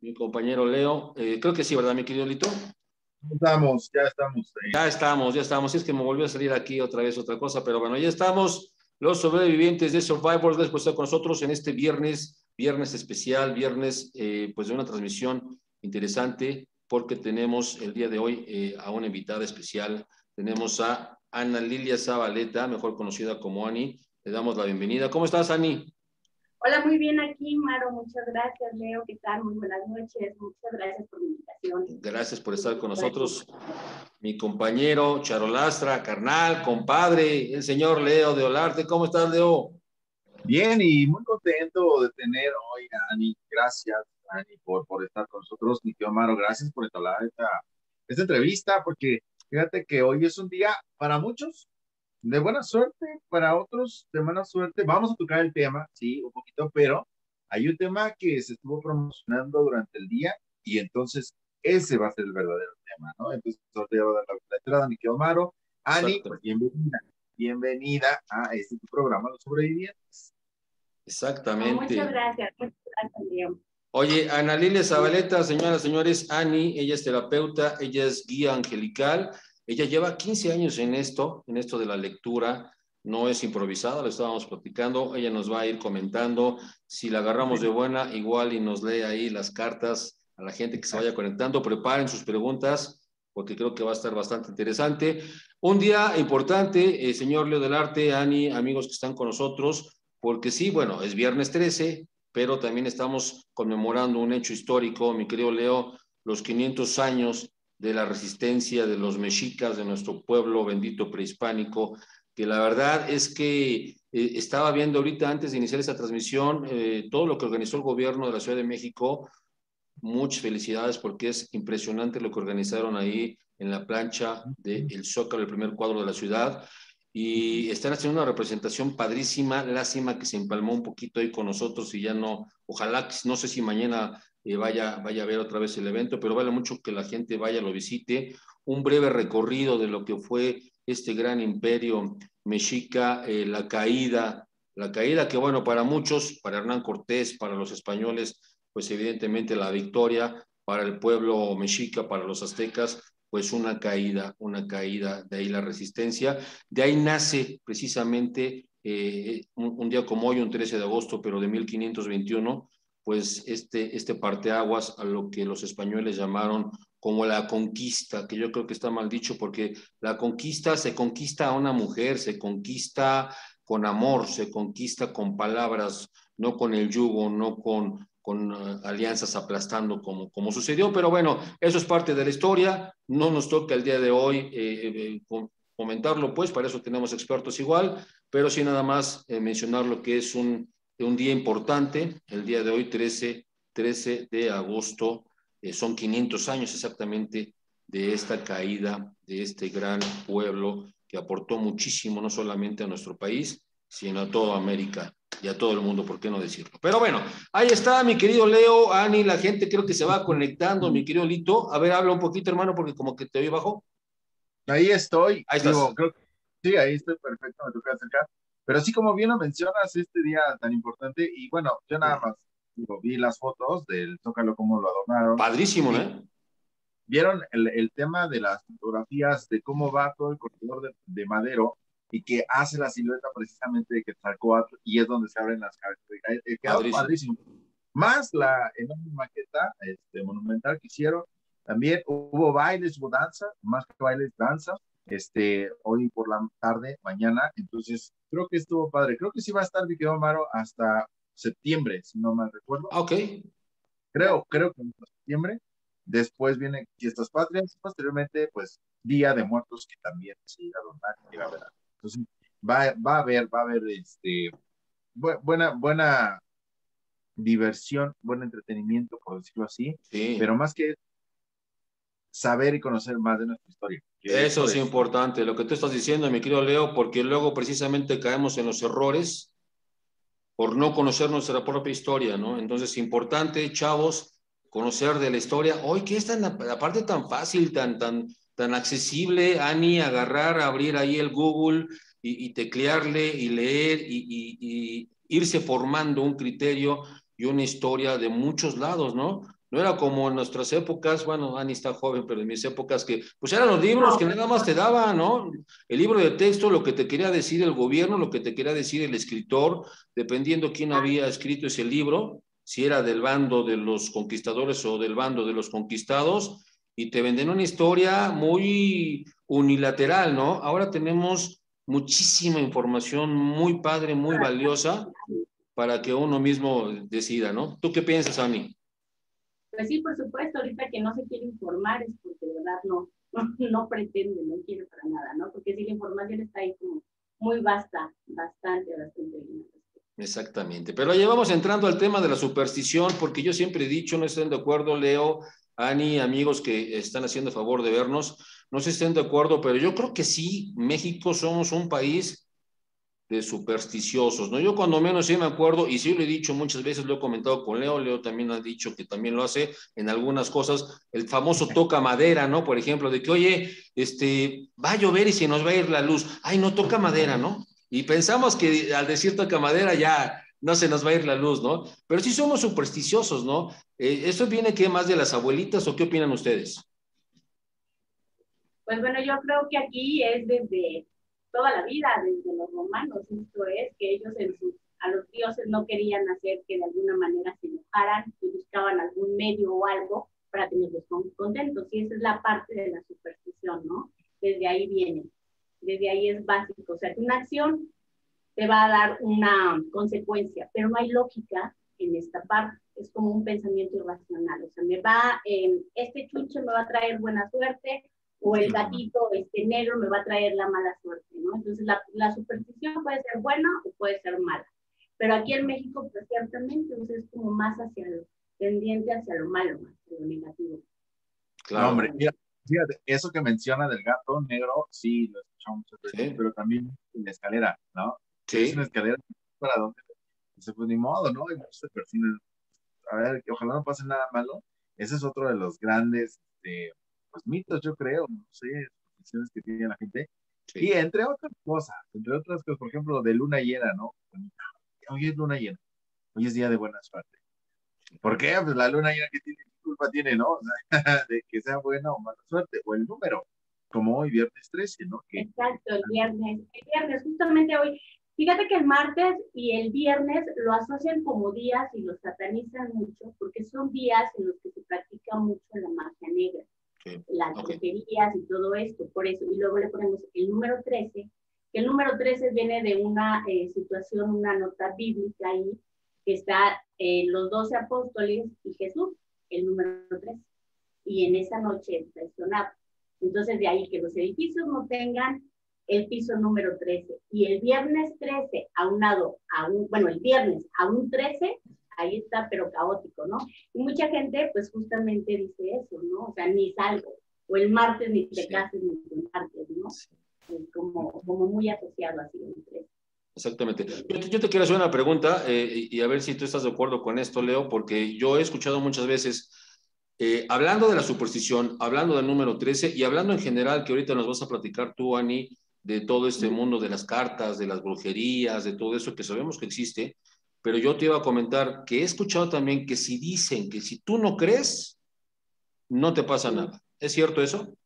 mi compañero Leo. Eh, creo que sí, ¿verdad, mi querido Lito? Estamos, ya estamos. Ya estamos, ya estamos. Es que me volvió a salir aquí otra vez otra cosa, pero bueno, ya estamos. Los sobrevivientes de Survivors, después estar con nosotros en este viernes, viernes especial, viernes eh, pues de una transmisión interesante, porque tenemos el día de hoy eh, a una invitada especial. Tenemos a Ana Lilia Zabaleta, mejor conocida como Ani. Le damos la bienvenida. ¿Cómo estás, Ani? Hola, muy bien aquí, Maro. Muchas gracias, Leo. ¿Qué tal? Muy buenas noches. Muchas gracias por la invitación. Gracias por estar con nosotros. Mi compañero Charolastra, carnal, compadre, el señor Leo de Olarte. ¿Cómo estás, Leo? Bien y muy contento de tener hoy a Ani. Gracias, Ani, por, por estar con nosotros. Mi tío Maro, gracias por hablar esta, esta entrevista, porque fíjate que hoy es un día para muchos de buena suerte, para otros de mala suerte. Vamos a tocar el tema, sí, un poquito, pero hay un tema que se estuvo promocionando durante el día y entonces ese va a ser el verdadero tema, ¿no? Entonces, te voy a dar la entrada a mi Omaro. Ani, pues bienvenida, bienvenida a este programa, Los Sobrevivientes. Exactamente. Muchas gracias, muchas gracias, Leo. Oye, Ana Lilia Zabaleta, señoras, señores, Ani, ella es terapeuta, ella es guía angelical, ella lleva 15 años en esto, en esto de la lectura, no es improvisada, lo estábamos platicando, ella nos va a ir comentando, si la agarramos de buena, igual y nos lee ahí las cartas a la gente que se vaya conectando, preparen sus preguntas, porque creo que va a estar bastante interesante. Un día importante, eh, señor Leo del Arte, Ani, amigos que están con nosotros, porque sí, bueno, es viernes 13, pero también estamos conmemorando un hecho histórico, mi querido Leo, los 500 años de la resistencia de los mexicas, de nuestro pueblo bendito prehispánico, que la verdad es que eh, estaba viendo ahorita antes de iniciar esta transmisión eh, todo lo que organizó el gobierno de la Ciudad de México. Muchas felicidades porque es impresionante lo que organizaron ahí en la plancha del de Zócalo, el primer cuadro de la ciudad. Y están haciendo una representación padrísima, lástima que se empalmó un poquito ahí con nosotros y ya no, ojalá, no sé si mañana vaya, vaya a ver otra vez el evento, pero vale mucho que la gente vaya, lo visite. Un breve recorrido de lo que fue este gran imperio mexica, eh, la caída, la caída que bueno, para muchos, para Hernán Cortés, para los españoles, pues evidentemente la victoria, para el pueblo mexica, para los aztecas, pues una caída, una caída, de ahí la resistencia. De ahí nace precisamente eh, un, un, día como hoy, un 13 de agosto, pero de 1521, pues este, este parteaguas a lo que los españoles llamaron como la conquista, que yo creo que está mal dicho porque la conquista se conquista a una mujer, se conquista con amor, se conquista con palabras, no con el yugo, no con, con uh, alianzas aplastando como, como sucedió, pero bueno, eso es parte de la historia, no nos toca el día de hoy eh, eh, comentarlo, pues para eso tenemos expertos igual, pero sí nada más eh, mencionar lo que es un, un día importante, el día de hoy, 13, 13 de agosto, eh, son 500 años exactamente de esta caída de este gran pueblo que aportó muchísimo, no solamente a nuestro país, sino a toda América y a todo el mundo, ¿por qué no decirlo? Pero bueno, ahí está mi querido Leo, Ani, la gente creo que se va conectando, mi querido Lito. A ver, habla un poquito, hermano, porque como que te oí bajo. Ahí estoy. Ahí estás. sí, ahí estoy perfecto, me toca acercar. Pero así como bien lo mencionas, este día tan importante, y bueno, yo nada más digo, vi las fotos del Zócalo, cómo lo adornaron. Padrísimo, ¿eh? Vieron el, el, tema de las fotografías, de cómo va todo el corredor de, de Madero y que hace la silueta precisamente de Quetzalcóatl y es donde se abren las características. Eh, quedó padrísimo. padrísimo. Más la enorme maqueta este, monumental que hicieron. También hubo bailes, hubo danza, más que bailes, danza este, hoy por la tarde, mañana. Entonces, creo que estuvo padre. Creo que sí va a estar Vicky Amaro hasta septiembre, si no mal recuerdo. Ok. Creo, creo que hasta septiembre. Después viene Fiestas Patrias, posteriormente, pues, Día de Muertos, que también se irá a donar, a. Entonces, va, va a haber, va a haber, este, buena, buena diversión, buen entretenimiento, por decirlo así. Sí. Pero más que saber y conocer más de nuestra historia. Eso es, es importante, lo que tú estás diciendo, mi querido Leo, porque luego precisamente caemos en los errores por no conocer nuestra propia historia, ¿no? Entonces, importante, chavos, conocer de la historia. Hoy, que es tan, aparte tan fácil, tan, tan, tan accesible, Ani, agarrar, abrir ahí el Google y, y teclearle y leer y, y, y irse formando un criterio y una historia de muchos lados, ¿no? No era como en nuestras épocas, bueno, Ani está joven, pero en mis épocas que, pues eran los libros que nada más te daban, ¿no? El libro de texto, lo que te quería decir el gobierno, lo que te quería decir el escritor, dependiendo quién había escrito ese libro, si era del bando de los conquistadores o del bando de los conquistados, y te venden una historia muy unilateral, ¿no? Ahora tenemos muchísima información muy padre, muy valiosa para que uno mismo decida, ¿no? ¿Tú qué piensas, Ani? Pues sí, por supuesto, ahorita que no se quiere informar es porque de verdad no, no, pretende, no quiere para nada, ¿no? Porque si la información está ahí como muy vasta, bastante, bastante bien. Exactamente. Pero ya vamos entrando al tema de la superstición, porque yo siempre he dicho, no estoy de acuerdo, Leo, Ani, amigos que están haciendo favor de vernos, no si estén de acuerdo, pero yo creo que sí, México somos un país de supersticiosos, ¿no? Yo cuando menos sí me acuerdo, y sí lo he dicho muchas veces, lo he comentado con Leo, Leo también ha dicho que también lo hace en algunas cosas, el famoso toca madera, ¿no? Por ejemplo, de que, oye, este, va a llover y se nos va a ir la luz, ay, no toca madera, ¿no? Y pensamos que al decir toca madera ya no se nos va a ir la luz, ¿no? Pero sí somos supersticiosos, ¿no? Eh, ¿Eso viene que más de las abuelitas o qué opinan ustedes? Pues bueno, yo creo que aquí es desde toda la vida, desde los romanos. Esto es que ellos en a los dioses no querían hacer que de alguna manera se enojaran y buscaban algún medio o algo para tenerlos contentos. Y esa es la parte de la superstición, ¿no? Desde ahí viene, desde ahí es básico. O sea, que una acción te va a dar una consecuencia, pero no hay lógica en esta parte. Es como un pensamiento irracional. O sea, me va, eh, este chucho me va a traer buena suerte o el gatito este negro me va a traer la mala suerte, ¿no? Entonces la, la superstición puede ser buena o puede ser mala, pero aquí en México pues ciertamente es como más hacia lo tendiente hacia lo malo, más hacia lo negativo. Claro, hombre, fíjate, eso que menciona del gato negro, sí, lo escuchamos muchas veces, pero también en la escalera, ¿no? Sí. Es una escalera para dónde, se pues ni modo, ¿no? Y se a ver, que ojalá no pase nada malo. Ese es otro de los grandes, este, pues, mitos, yo creo, no sé, decisiones que tiene la gente. Y entre otras cosas, entre otras cosas, por ejemplo, de luna llena, ¿no? Hoy es luna llena, hoy es día de buena suerte. ¿Por qué? Pues la luna llena, ¿qué, tiene, culpa tiene, no? de que sea buena o mala suerte, o el número, como hoy, viernes 13, ¿no? Exacto, el viernes. El viernes, justamente hoy. Fíjate que el martes y el viernes lo asocian como días y los satanizan mucho porque son días en los que se practica mucho la las brujerías y todo esto, por eso. Y luego le ponemos el número 13, que el número 13 viene de una eh, situación, una nota bíblica ahí, que está eh, los 12 apóstoles y Jesús, el número 13. Y en esa noche traicionado. Entonces, de ahí que los edificios no tengan el piso número 13. Y el viernes 13, aunado a un, bueno, el viernes a un 13, ahí está, pero caótico, ¿no? Y mucha gente, pues justamente dice eso, ¿no? O sea, ni salgo, o el martes ni te cases ni el martes, ¿no? como, como muy asociado así entre Exactamente. Yo te, quiero hacer una pregunta eh, y a ver si tú estás de acuerdo con esto, Leo, porque yo he escuchado muchas veces, eh, hablando de la superstición, hablando del número 13 y hablando en general, que ahorita nos vas a platicar tú, Ani, de todo este mundo de las cartas, de las brujerías, de todo eso que sabemos que existe, pero yo te iba a comentar que he escuchado también que si dicen que si tú no crees, no te pasa nada. ¿Es cierto eso?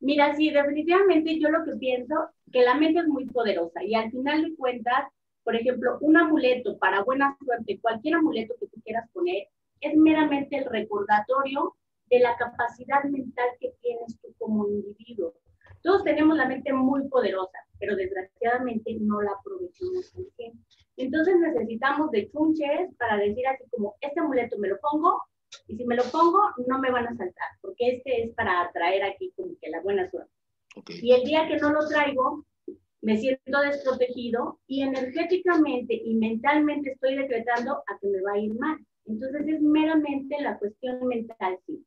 Mira, sí, definitivamente yo lo que pienso, que la mente es muy poderosa y al final de cuentas, por ejemplo, un amuleto para buena suerte, cualquier amuleto que tú quieras poner, es meramente el recordatorio de la capacidad mental que tienes tú como individuo. Todos tenemos la mente muy poderosa, pero desgraciadamente no la aprovechamos Entonces necesitamos de chunches para decir así como, este amuleto me lo pongo y si me lo pongo no me van a saltar, porque este es para atraer aquí como que la buena suerte. Y el día que no lo traigo, me siento desprotegido y energéticamente y mentalmente estoy decretando a que me va a ir mal. Entonces es meramente la cuestión mental, sí.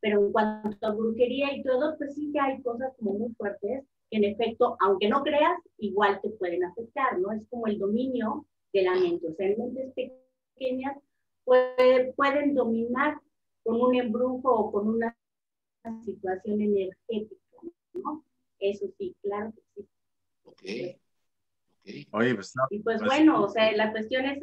Pero en cuanto a brujería y todo, pues sí que hay cosas como muy fuertes que en efecto, aunque no creas, igual te pueden afectar, ¿no? Es como el dominio de la mente. O sea, en mentes pequeñas pueden dominar con un embrujo o con una situación energética, ¿no? Eso sí, claro que sí. Ok. Oye, pues, y pues, pues bueno, o sea, la cuestión es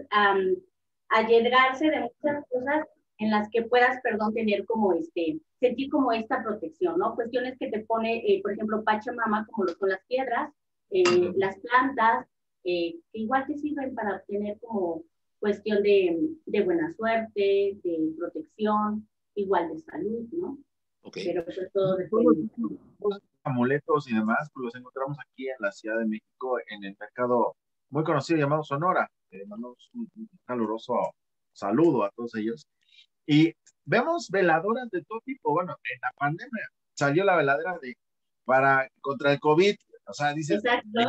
alledrarse de muchas cosas en las que puedas, perdón, tener como este, sentir como esta protección, ¿no? Cuestiones que te pone, eh, por ejemplo, Pachamama, como lo son las piedras, eh, las plantas, eh, que igual te sirven para obtener como cuestión de, de, buena suerte, de protección, igual de salud, ¿no? Okay. Pero pues todo Los amuletos y demás, pues los encontramos aquí en la Ciudad de México, en el mercado muy conocido llamado Sonora. Le mandamos un, un caluroso saludo a todos ellos. Y vemos veladoras de todo tipo. Bueno, en la pandemia salió la veladera de para contra el COVID. O sea, dice. Exacto.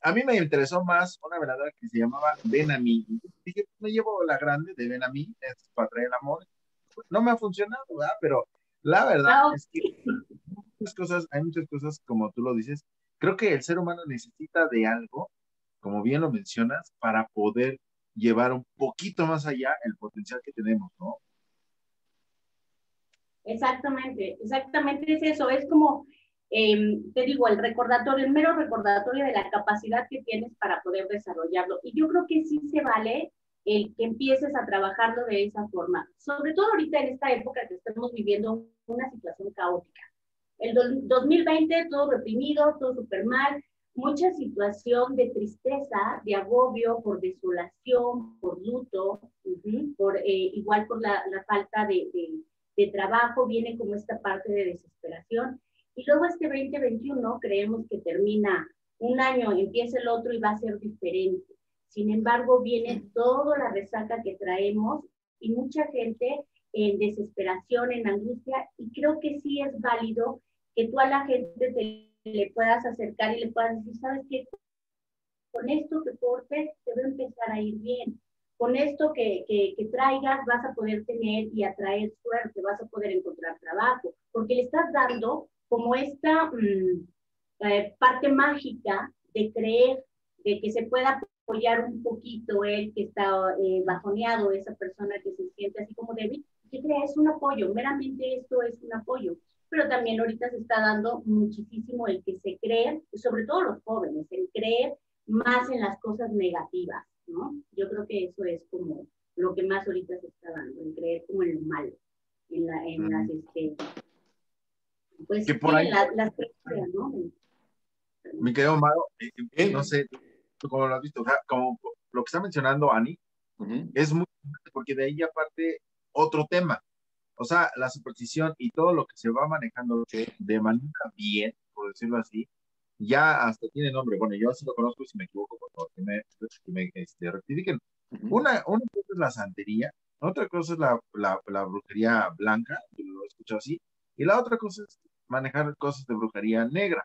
A mí me interesó más una veladora que se llamaba Ven a mí. Dije, me llevo la grande de Ven a mí, es para traer el amor. No me ha funcionado, ¿verdad? Pero la verdad No. es que hay muchas cosas, hay muchas cosas, como tú lo dices. Creo que el ser humano necesita de algo, como bien lo mencionas, para poder llevar un poquito más allá el potencial que tenemos, ¿no? Exactamente, exactamente es eso, es como, eh, te digo, el recordatorio, el mero recordatorio de la capacidad que tienes para poder desarrollarlo. Y yo creo que sí se vale el que empieces a trabajarlo de esa forma, sobre todo ahorita en esta época que estamos viviendo una situación caótica. El do 2020, todo reprimido, todo súper mal, mucha situación de tristeza, de agobio, por desolación, por luto, por, eh, igual por la, falta de, trabajo, viene como esta parte de desesperación. Y luego este 2021 creemos que termina un año, empieza el otro y va a ser diferente. Sin embargo, viene toda la resaca que traemos y mucha gente en desesperación, en angustia, y creo que sí es válido que tú a la gente te le puedas acercar y le puedas decir, ¿sabes qué? Con esto que portes, te va a empezar a ir bien. Con esto que, que, que, traigas, vas a poder tener y atraer suerte, vas a poder encontrar trabajo, porque le estás dando como esta mmm, eh, parte mágica de creer, de que se pueda apoyar un poquito él que está eh, bajoneado, esa persona que se siente así como débil, que crea, es un apoyo, meramente esto es un apoyo pero también ahorita se está dando muchísimo el que se cree, sobre todo los jóvenes, el creer más en las cosas negativas, ¿no? Yo creo que eso es como lo que más ahorita se está dando, el creer como en lo malo, en, la, en mm. las, este, pues, que por ahí, la, las creencias, ¿no? Mi querido Maro, eh, no sé, tú cómo lo has visto, o sea, como lo que está mencionando Ani, uh -huh. es muy porque de ahí aparte otro tema, o sea, la superstición y todo lo que se va manejando sí. de manera bien, por decirlo así, ya hasta tiene nombre. Bueno, yo así lo conozco y si me equivoco, por favor, que me, que me este, rectifiquen. Uh -huh. una, una cosa es la santería, otra cosa es la, la, la brujería blanca, yo lo he escuchado así, y la otra cosa es manejar cosas de brujería negra.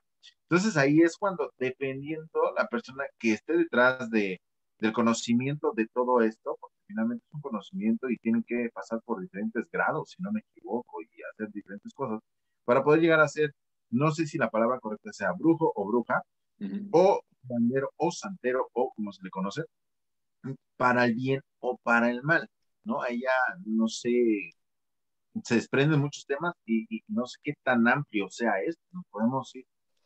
Entonces ahí es cuando, dependiendo la persona que esté detrás de, del conocimiento de todo esto, porque finalmente es un conocimiento y tienen que pasar por diferentes grados, si no me equivoco, y hacer diferentes cosas para poder llegar a ser, no sé si la palabra correcta sea brujo o bruja, uh -huh. o bandero o santero, o como se le conoce, para el bien o para el mal, ¿no? Ahí ya, no sé, se desprenden muchos temas y, y no sé qué tan amplio sea esto, nos podemos ir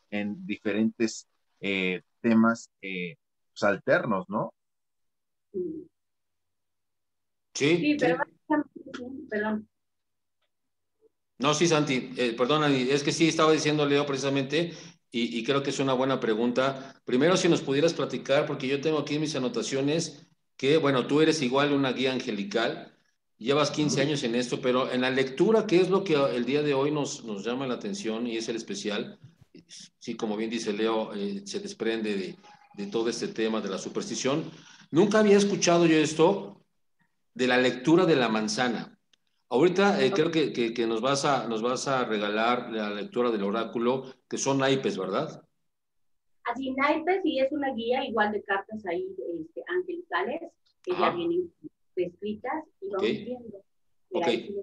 en diferentes eh, temas eh, pues, alternos, ¿no? Sí. Sí, sí, pero, perdón. No, sí, Santi, eh, perdona, es que sí, estaba diciendo Leo precisamente, y, y, creo que es una buena pregunta. Primero, si nos pudieras platicar, porque yo tengo aquí mis anotaciones que, bueno, tú eres igual una guía angelical, llevas 15 años en esto, pero en la lectura, ¿qué es lo que el día de hoy nos, nos llama la atención y es el especial? Sí, como bien dice Leo, eh, se desprende de, de todo este tema de la superstición. Nunca había escuchado yo esto de la lectura de la manzana. Ahorita eh, creo que, que, que, nos, vas a, nos vas a regalar la lectura del oráculo, que son naipes, ¿verdad? Así, naipes, y es una guía igual de cartas ahí este, angelicales, que Ajá. ya vienen escritas y vamos okay. viendo. Okay.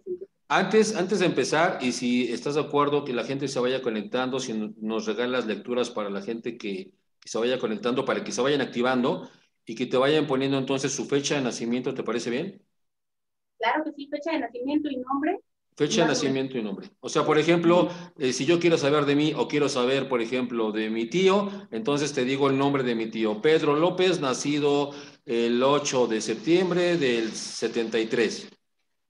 Antes, antes de empezar, y si estás de acuerdo que la gente se vaya conectando, si nos regalas lecturas para la gente que, que se vaya conectando, para que se vayan activando y que te vayan poniendo entonces su fecha de nacimiento, ¿te parece bien? Claro que sí, fecha de nacimiento y nombre. Fecha de nacimiento y nombre. O sea, por ejemplo, eh, si yo quiero saber de mí o quiero saber, por ejemplo, de mi tío, entonces te digo el nombre de mi tío. Pedro López, nacido el 8 de septiembre del 73.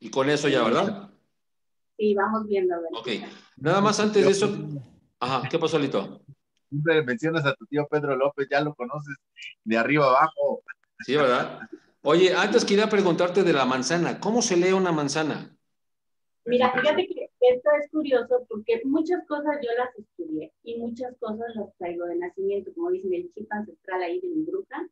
Y con eso ya, ¿verdad? Sí, vamos viendo. Ok. Nada más antes de eso. Ajá, ¿qué pasó, Lito? Siempre mencionas a tu tío Pedro López, ya lo conoces de arriba abajo. Sí, ¿verdad? Oye, antes quería preguntarte de la manzana. ¿Cómo se lee una manzana? Mira, fíjate que esto es curioso porque muchas cosas yo las estudié y muchas cosas las traigo de nacimiento, como dicen, el chip ancestral ahí de mi bruja.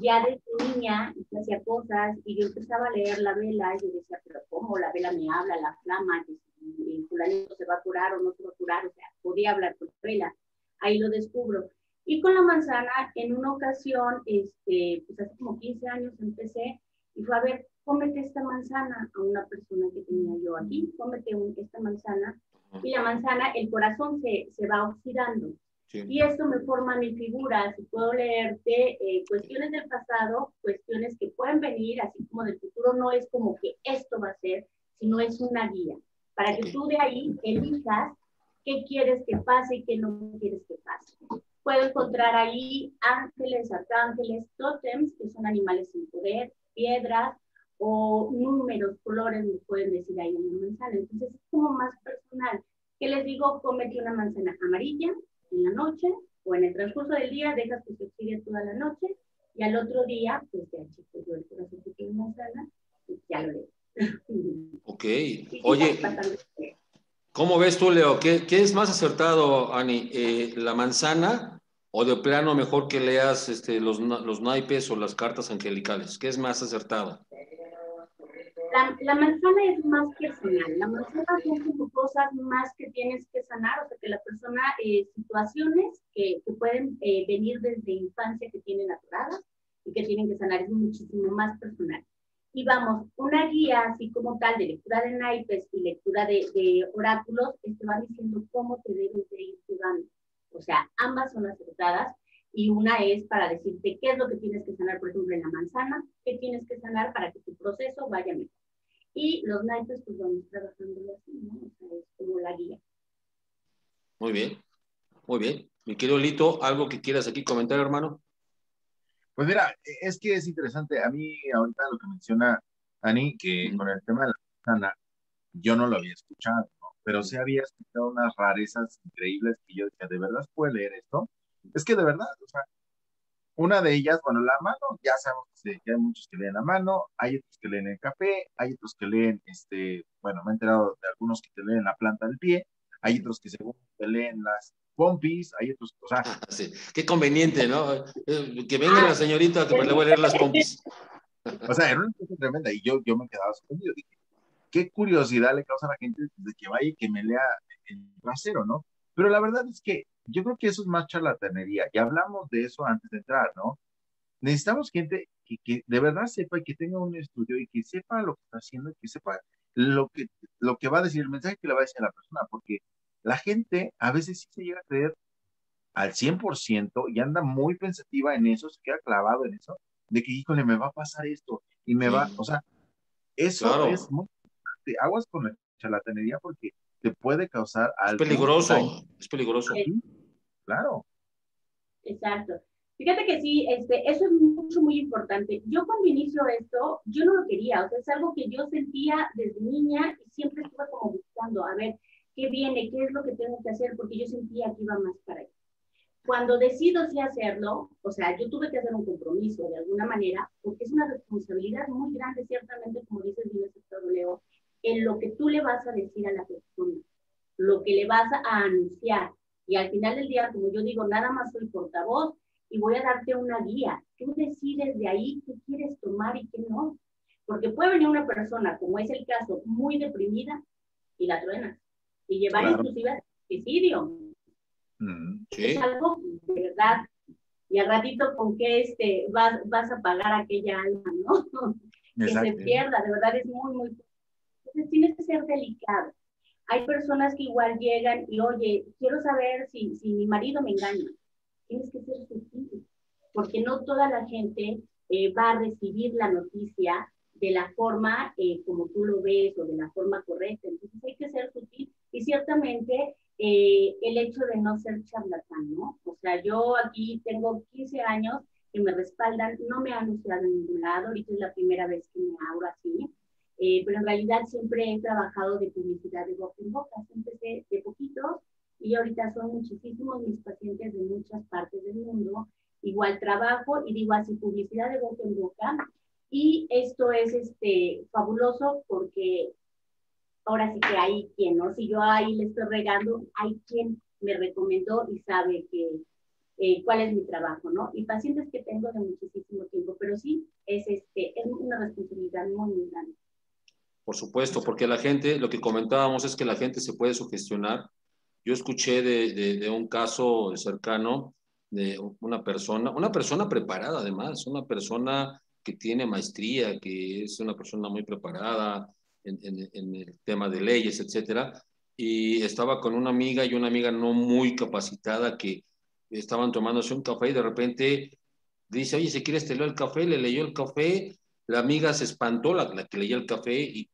Ya desde niña hacía cosas y yo empezaba a leer la vela y yo decía, pero ¿cómo? La vela me habla, la flama, el fulanito se va a curar o no se va a curar, o sea, podía hablar con la vela. Ahí lo descubro. Y con la manzana, en una ocasión, este, pues hace como 15 años empecé y fue a ver, cómete esta manzana a una persona que tenía yo aquí, cómete esta manzana. Y la manzana, el corazón se, se va oxidando. Y esto me forma mi figura, si puedo leerte eh, cuestiones del pasado, cuestiones que pueden venir, así como del futuro, no es como que esto va a ser, sino es una guía, para que tú de ahí elijas qué quieres que pase y qué no quieres que pase. Puedo encontrar ahí ángeles, arcángeles, tótems, que son animales sin poder, piedras o números, colores, me pueden decir ahí en la manzana. Entonces es como más personal. ¿Qué les digo? Cómete una manzana amarilla, en la noche o en el transcurso del día dejas que se oxide toda la noche y al otro día, pues ya chico, yo el corazón que tiene manzana, pues ya lo leo. Ok. Oye, ¿cómo ves tú, Leo? ¿Qué, qué es más acertado, Ani? Eh, ¿La manzana o de plano mejor que leas este, los, los naipes o las cartas angelicales? ¿Qué es más acertado? La, manzana es más personal, la manzana son como cosas más que tienes que sanar, o sea, que la persona, eh, situaciones que, que pueden eh, venir desde infancia que tienen atoradas y que tienen que sanar, es muchísimo más personal. Y vamos, una guía así como tal de lectura de naipes y lectura de, de oráculos, te van diciendo cómo te debes de ir jugando. O sea, ambas son acertadas y una es para decirte qué es lo que tienes que sanar, por ejemplo, en la manzana, qué tienes que sanar para que tu proceso vaya mejor. Y los naipes, pues vamos trabajando así, ¿no? O sea, es como la guía. Muy bien, muy bien. Mi querido Lito, ¿algo que quieras aquí comentar, hermano? Pues mira, es que es interesante. A mí, ahorita lo que menciona Ani, que con el tema de la manzana, yo no lo había escuchado, ¿no? pero sí había escuchado unas rarezas increíbles que yo decía, ¿de verdad puede leer esto? Es que de verdad, o sea, una de ellas, bueno, la mano, ya sabemos que hay muchos que leen la mano, hay otros que leen el café, hay otros que leen, este, bueno, me he enterado de algunos que te leen la planta del pie, hay otros que según te leen las pompis, hay otros, o sea. Sí, qué conveniente, ¿no? Eh, que venga la señorita que le voy a leer las pompis. O sea, era una cosa tremenda y yo, yo me quedaba sorprendido. Dije, qué curiosidad le causa a la gente de que vaya y que me lea el trasero, ¿no? Pero la verdad es que yo creo que eso es más charlatanería. Y hablamos de eso antes de entrar, ¿no? Necesitamos gente que, que, de verdad sepa y que tenga un estudio y que sepa lo que está haciendo y que sepa lo que, lo que va a decir, el mensaje que le va a decir a la persona, porque la gente a veces sí se llega a creer al 100% y anda muy pensativa en eso, se queda clavado en eso, de que, híjole, me va a pasar esto y me va, o sea, eso es muy aguas con la charlatanería porque te puede causar algo. Es peligroso, es peligroso. Claro. Exacto. Fíjate que sí, este, eso es mucho, muy importante. Yo cuando inicio esto, yo no lo quería, o sea, es algo que yo sentía desde niña y siempre estuve como buscando, a ver, qué viene, qué es lo que tengo que hacer, porque yo sentía que iba más para allá. Cuando decido sí hacerlo, o sea, yo tuve que hacer un compromiso de alguna manera, porque es una responsabilidad muy grande, ciertamente, como dices bien, Leo, en lo que tú le vas a decir a la persona, lo que le vas a anunciar. Y al final del día, como yo digo, nada más soy portavoz y voy a darte una guía. Tú decides de ahí qué quieres tomar y qué no. Porque puede venir una persona, como es el caso, muy deprimida y la truena. Y llevar inclusive a suicidio. Mm, es algo de verdad. Y al ratito con qué este, vas, vas a pagar aquella alma, ¿no? que se pierda, de verdad es muy, muy entonces tienes que ser delicado. Hay personas que igual llegan y, oye, quiero saber si, si mi marido me engaña. Tienes que ser sutil, porque no toda la gente eh, va a recibir la noticia de la forma eh, como tú lo ves o de la forma correcta. Entonces hay que ser sutil y ciertamente eh, el hecho de no ser charlatán, ¿no? O sea, yo aquí tengo 15 años que me respaldan, no me han usado en ningún lado, ahorita es la primera vez que me abro así, eh, pero en realidad siempre he trabajado de publicidad de boca en boca, siempre de, de poquitos y ahorita son muchísimos mis pacientes de muchas partes del mundo. Igual trabajo y digo así publicidad de boca en boca y esto es este fabuloso porque ahora sí que hay quien, ¿no? Si yo ahí le estoy regando, hay quien me recomendó y sabe que eh, cuál es mi trabajo, ¿no? Y pacientes que tengo de muchísimo tiempo, pero sí, es, este, es una responsabilidad muy, muy grande. Por supuesto, porque la gente, lo que comentábamos es que la gente se puede sugestionar. Yo escuché de, un caso cercano de una persona, una persona preparada además, una persona que tiene maestría, que es una persona muy preparada en el tema de leyes, etcétera, y estaba con una amiga y una amiga no muy capacitada que estaban tomándose un café y de repente dice, oye, si quieres te leo el café, le leyó el café, la amiga se espantó, la, la que leía el café, y,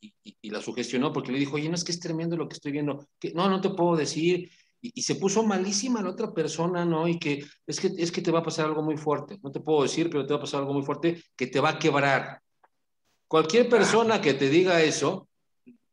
la sugestionó porque le dijo, oye, no es que es tremendo lo que estoy viendo, que no, no te puedo decir, y, se puso malísima la otra persona, ¿no? Y que es, que es que te va a pasar algo muy fuerte, no te puedo decir, pero te va a pasar algo muy fuerte que te va a quebrar. Cualquier persona que te diga eso,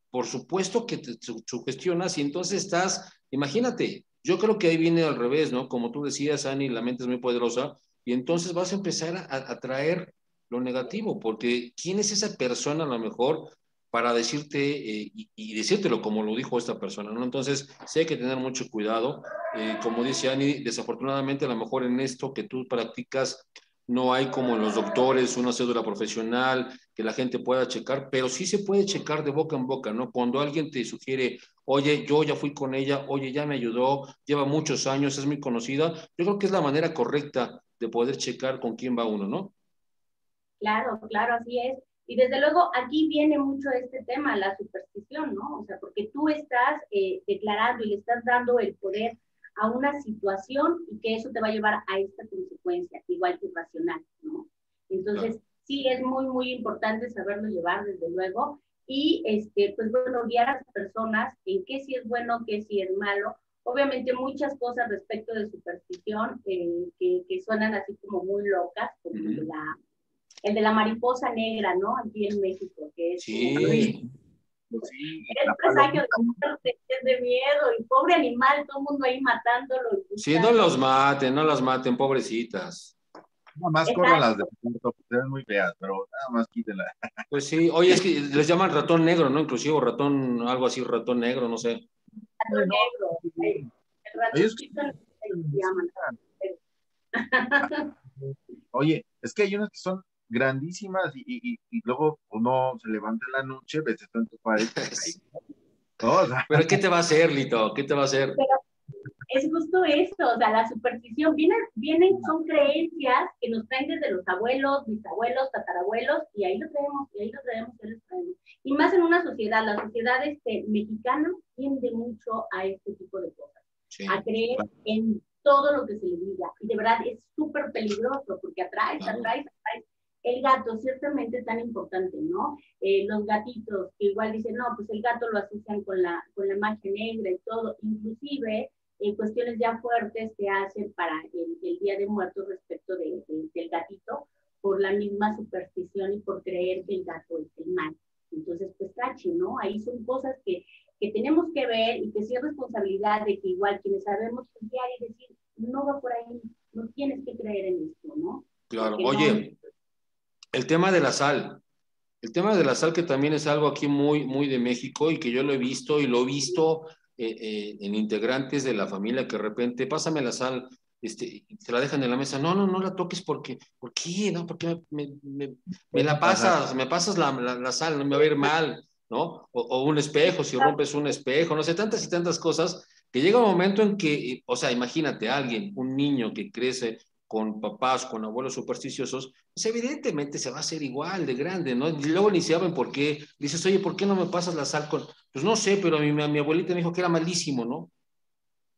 por supuesto que te sugestionas y entonces estás, imagínate, yo creo que ahí viene al revés, ¿no? Como tú decías, Ani, la mente es muy poderosa y entonces vas a empezar a, traer lo negativo, porque ¿quién es esa persona a lo mejor para decirte eh, y, decírtelo como lo dijo esta persona, ¿no? Entonces, sí hay que tener mucho cuidado. Eh, como dice Ani, desafortunadamente a lo mejor en esto que tú practicas no hay como los doctores una cédula profesional que la gente pueda checar, pero sí se puede checar de boca en boca, ¿no? Cuando alguien te sugiere, oye, yo ya fui con ella, oye, ya me ayudó, lleva muchos años, es muy conocida, yo creo que es la manera correcta de poder checar con quién va uno, ¿no? Claro, claro, así es. Y desde luego aquí viene mucho este tema, la superstición, ¿no? O sea, porque tú estás eh, declarando y le estás dando el poder a una situación y que eso te va a llevar a esta consecuencia, igual que racional, ¿no? Entonces, sí es muy, muy importante saberlo llevar, desde luego, y, este, pues bueno, guiar a las personas en qué sí es bueno, qué sí es malo. Obviamente muchas cosas respecto de superstición eh, que, que, suenan así como muy locas, como la, el de la mariposa negra, ¿no? Aquí en México, que es... Sí. Sí, es presagio de muerte, es de miedo, y pobre animal, todo el mundo ahí matándolo. Sí, no los maten, no las maten, pobrecitas. Nada más corran las de ven muy feas, pero nada más quítenla. Pues sí, oye, es que les llaman ratón negro, ¿no? Inclusive ratón, algo así, ratón negro, no sé. Ratón negro. El ratón Oye, es que hay unos que son grandísimas y, y, y, luego uno se levanta en la noche, ves esto en tu pared. Pero ¿qué te va a hacer, Lito? ¿Qué te va a hacer? es justo esto, o sea, la superstición, vienen, vienen, son creencias que nos traen desde los abuelos, bisabuelos, tatarabuelos, y ahí lo traemos, y ahí lo traemos, y ahí lo traemos. Y más en una sociedad, la sociedad este, mexicana tiende mucho a este tipo de cosas, a creer en todo lo que se le diga, y de verdad es súper peligroso, porque atraes, atraes, atraes, el gato, ciertamente tan importante, ¿no? Eh, los gatitos, que igual dicen, no, pues el gato lo asocian con la, con la magia negra y todo, inclusive en cuestiones ya fuertes se hacen para el, el Día de Muertos respecto de, del gatito, por la misma superstición y por creer que el gato es el mal. Entonces, pues cachi, ¿no? Ahí son cosas que, que tenemos que ver y que sí es responsabilidad de que igual quienes sabemos confiar y decir, no va por ahí, no tienes que creer en esto, ¿no? Claro, oye, el tema de la sal. El tema de la sal que también es algo aquí muy, muy de México y que yo lo he visto y lo he visto eh, eh, en integrantes de la familia que de repente, pásame la sal, este, se la dejan en la mesa. No, no, no la toques porque, ¿por qué? ¿No? Porque me, me, me, la pasas, me pasas la, la, sal, no me va a ir mal, ¿no? O, o, un espejo, si rompes un espejo, no sé, tantas y tantas cosas que llega un momento en que, o sea, imagínate a alguien, un niño que crece con papás, con abuelos supersticiosos, pues evidentemente se va a hacer igual de grande, ¿no? Y luego ni saben por qué. Dices, oye, ¿por qué no me pasas la sal con...? Pues no sé, pero mi, mi abuelita me dijo que era malísimo, ¿no?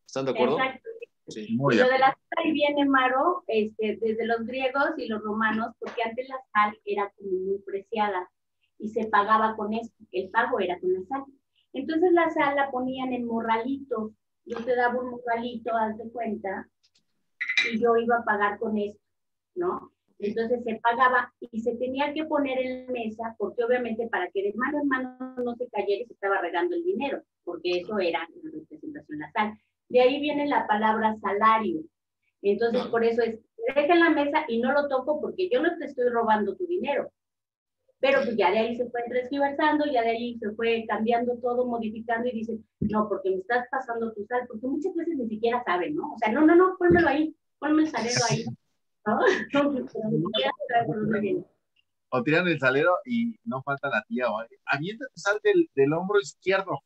¿Están de acuerdo? Exacto. Sí. Muy lo de la sal viene, Maro, este, desde los griegos y los romanos, porque antes la sal era como muy preciada y se pagaba con eso, el pago era con la sal. Entonces la sal la ponían en morralitos, yo te daba un morralito, haz de cuenta, y yo iba a pagar con esto. ¿no? Entonces se pagaba y se tenía que poner en la mesa, porque obviamente para que de mano en mano no se cayera y se estaba regando el dinero, porque eso era una representación nasal. De ahí viene la palabra salario. Entonces, por eso es, deja en la mesa y no lo toco porque yo no te estoy robando tu dinero. Pero pues ya de ahí se fue transversando, ya de ahí se fue cambiando todo, modificando y dicen, no, porque me estás pasando tu sal, porque muchas veces ni siquiera saben, ¿no? O sea, no, no, no, pónmelo ahí, ponme el salero ahí. o tiran el salero y no falta la tía, o avienta tu sal del, del, hombro izquierdo,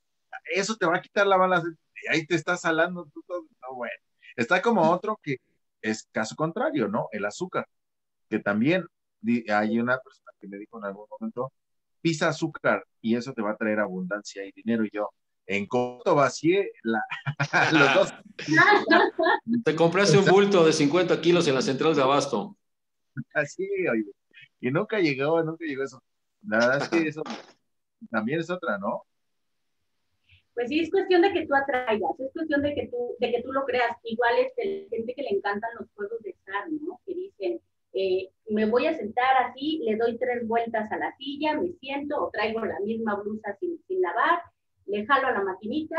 eso te va a quitar la bala, y ahí te está salando tú todo, no, bueno. Está como otro que es caso contrario, ¿no? El azúcar, que también hay una persona que me dijo en algún momento, pisa azúcar y eso te va a traer abundancia y dinero. Y yo, en corto vacié la, los dos. Te compraste un bulto de 50 kilos en la central de Abasto. Así, oye. Y nunca llegó, nunca llegó eso. La verdad es que eso también es otra, ¿no? Pues sí, es cuestión de que tú atraigas, es cuestión de que tú, de que tú lo creas. Igual es de gente que le encantan los juegos de estar, ¿no? Que dicen, eh, me voy a sentar así, le doy tres vueltas a la silla, me siento o traigo la misma blusa sin, sin lavar, le jalo a la maquinita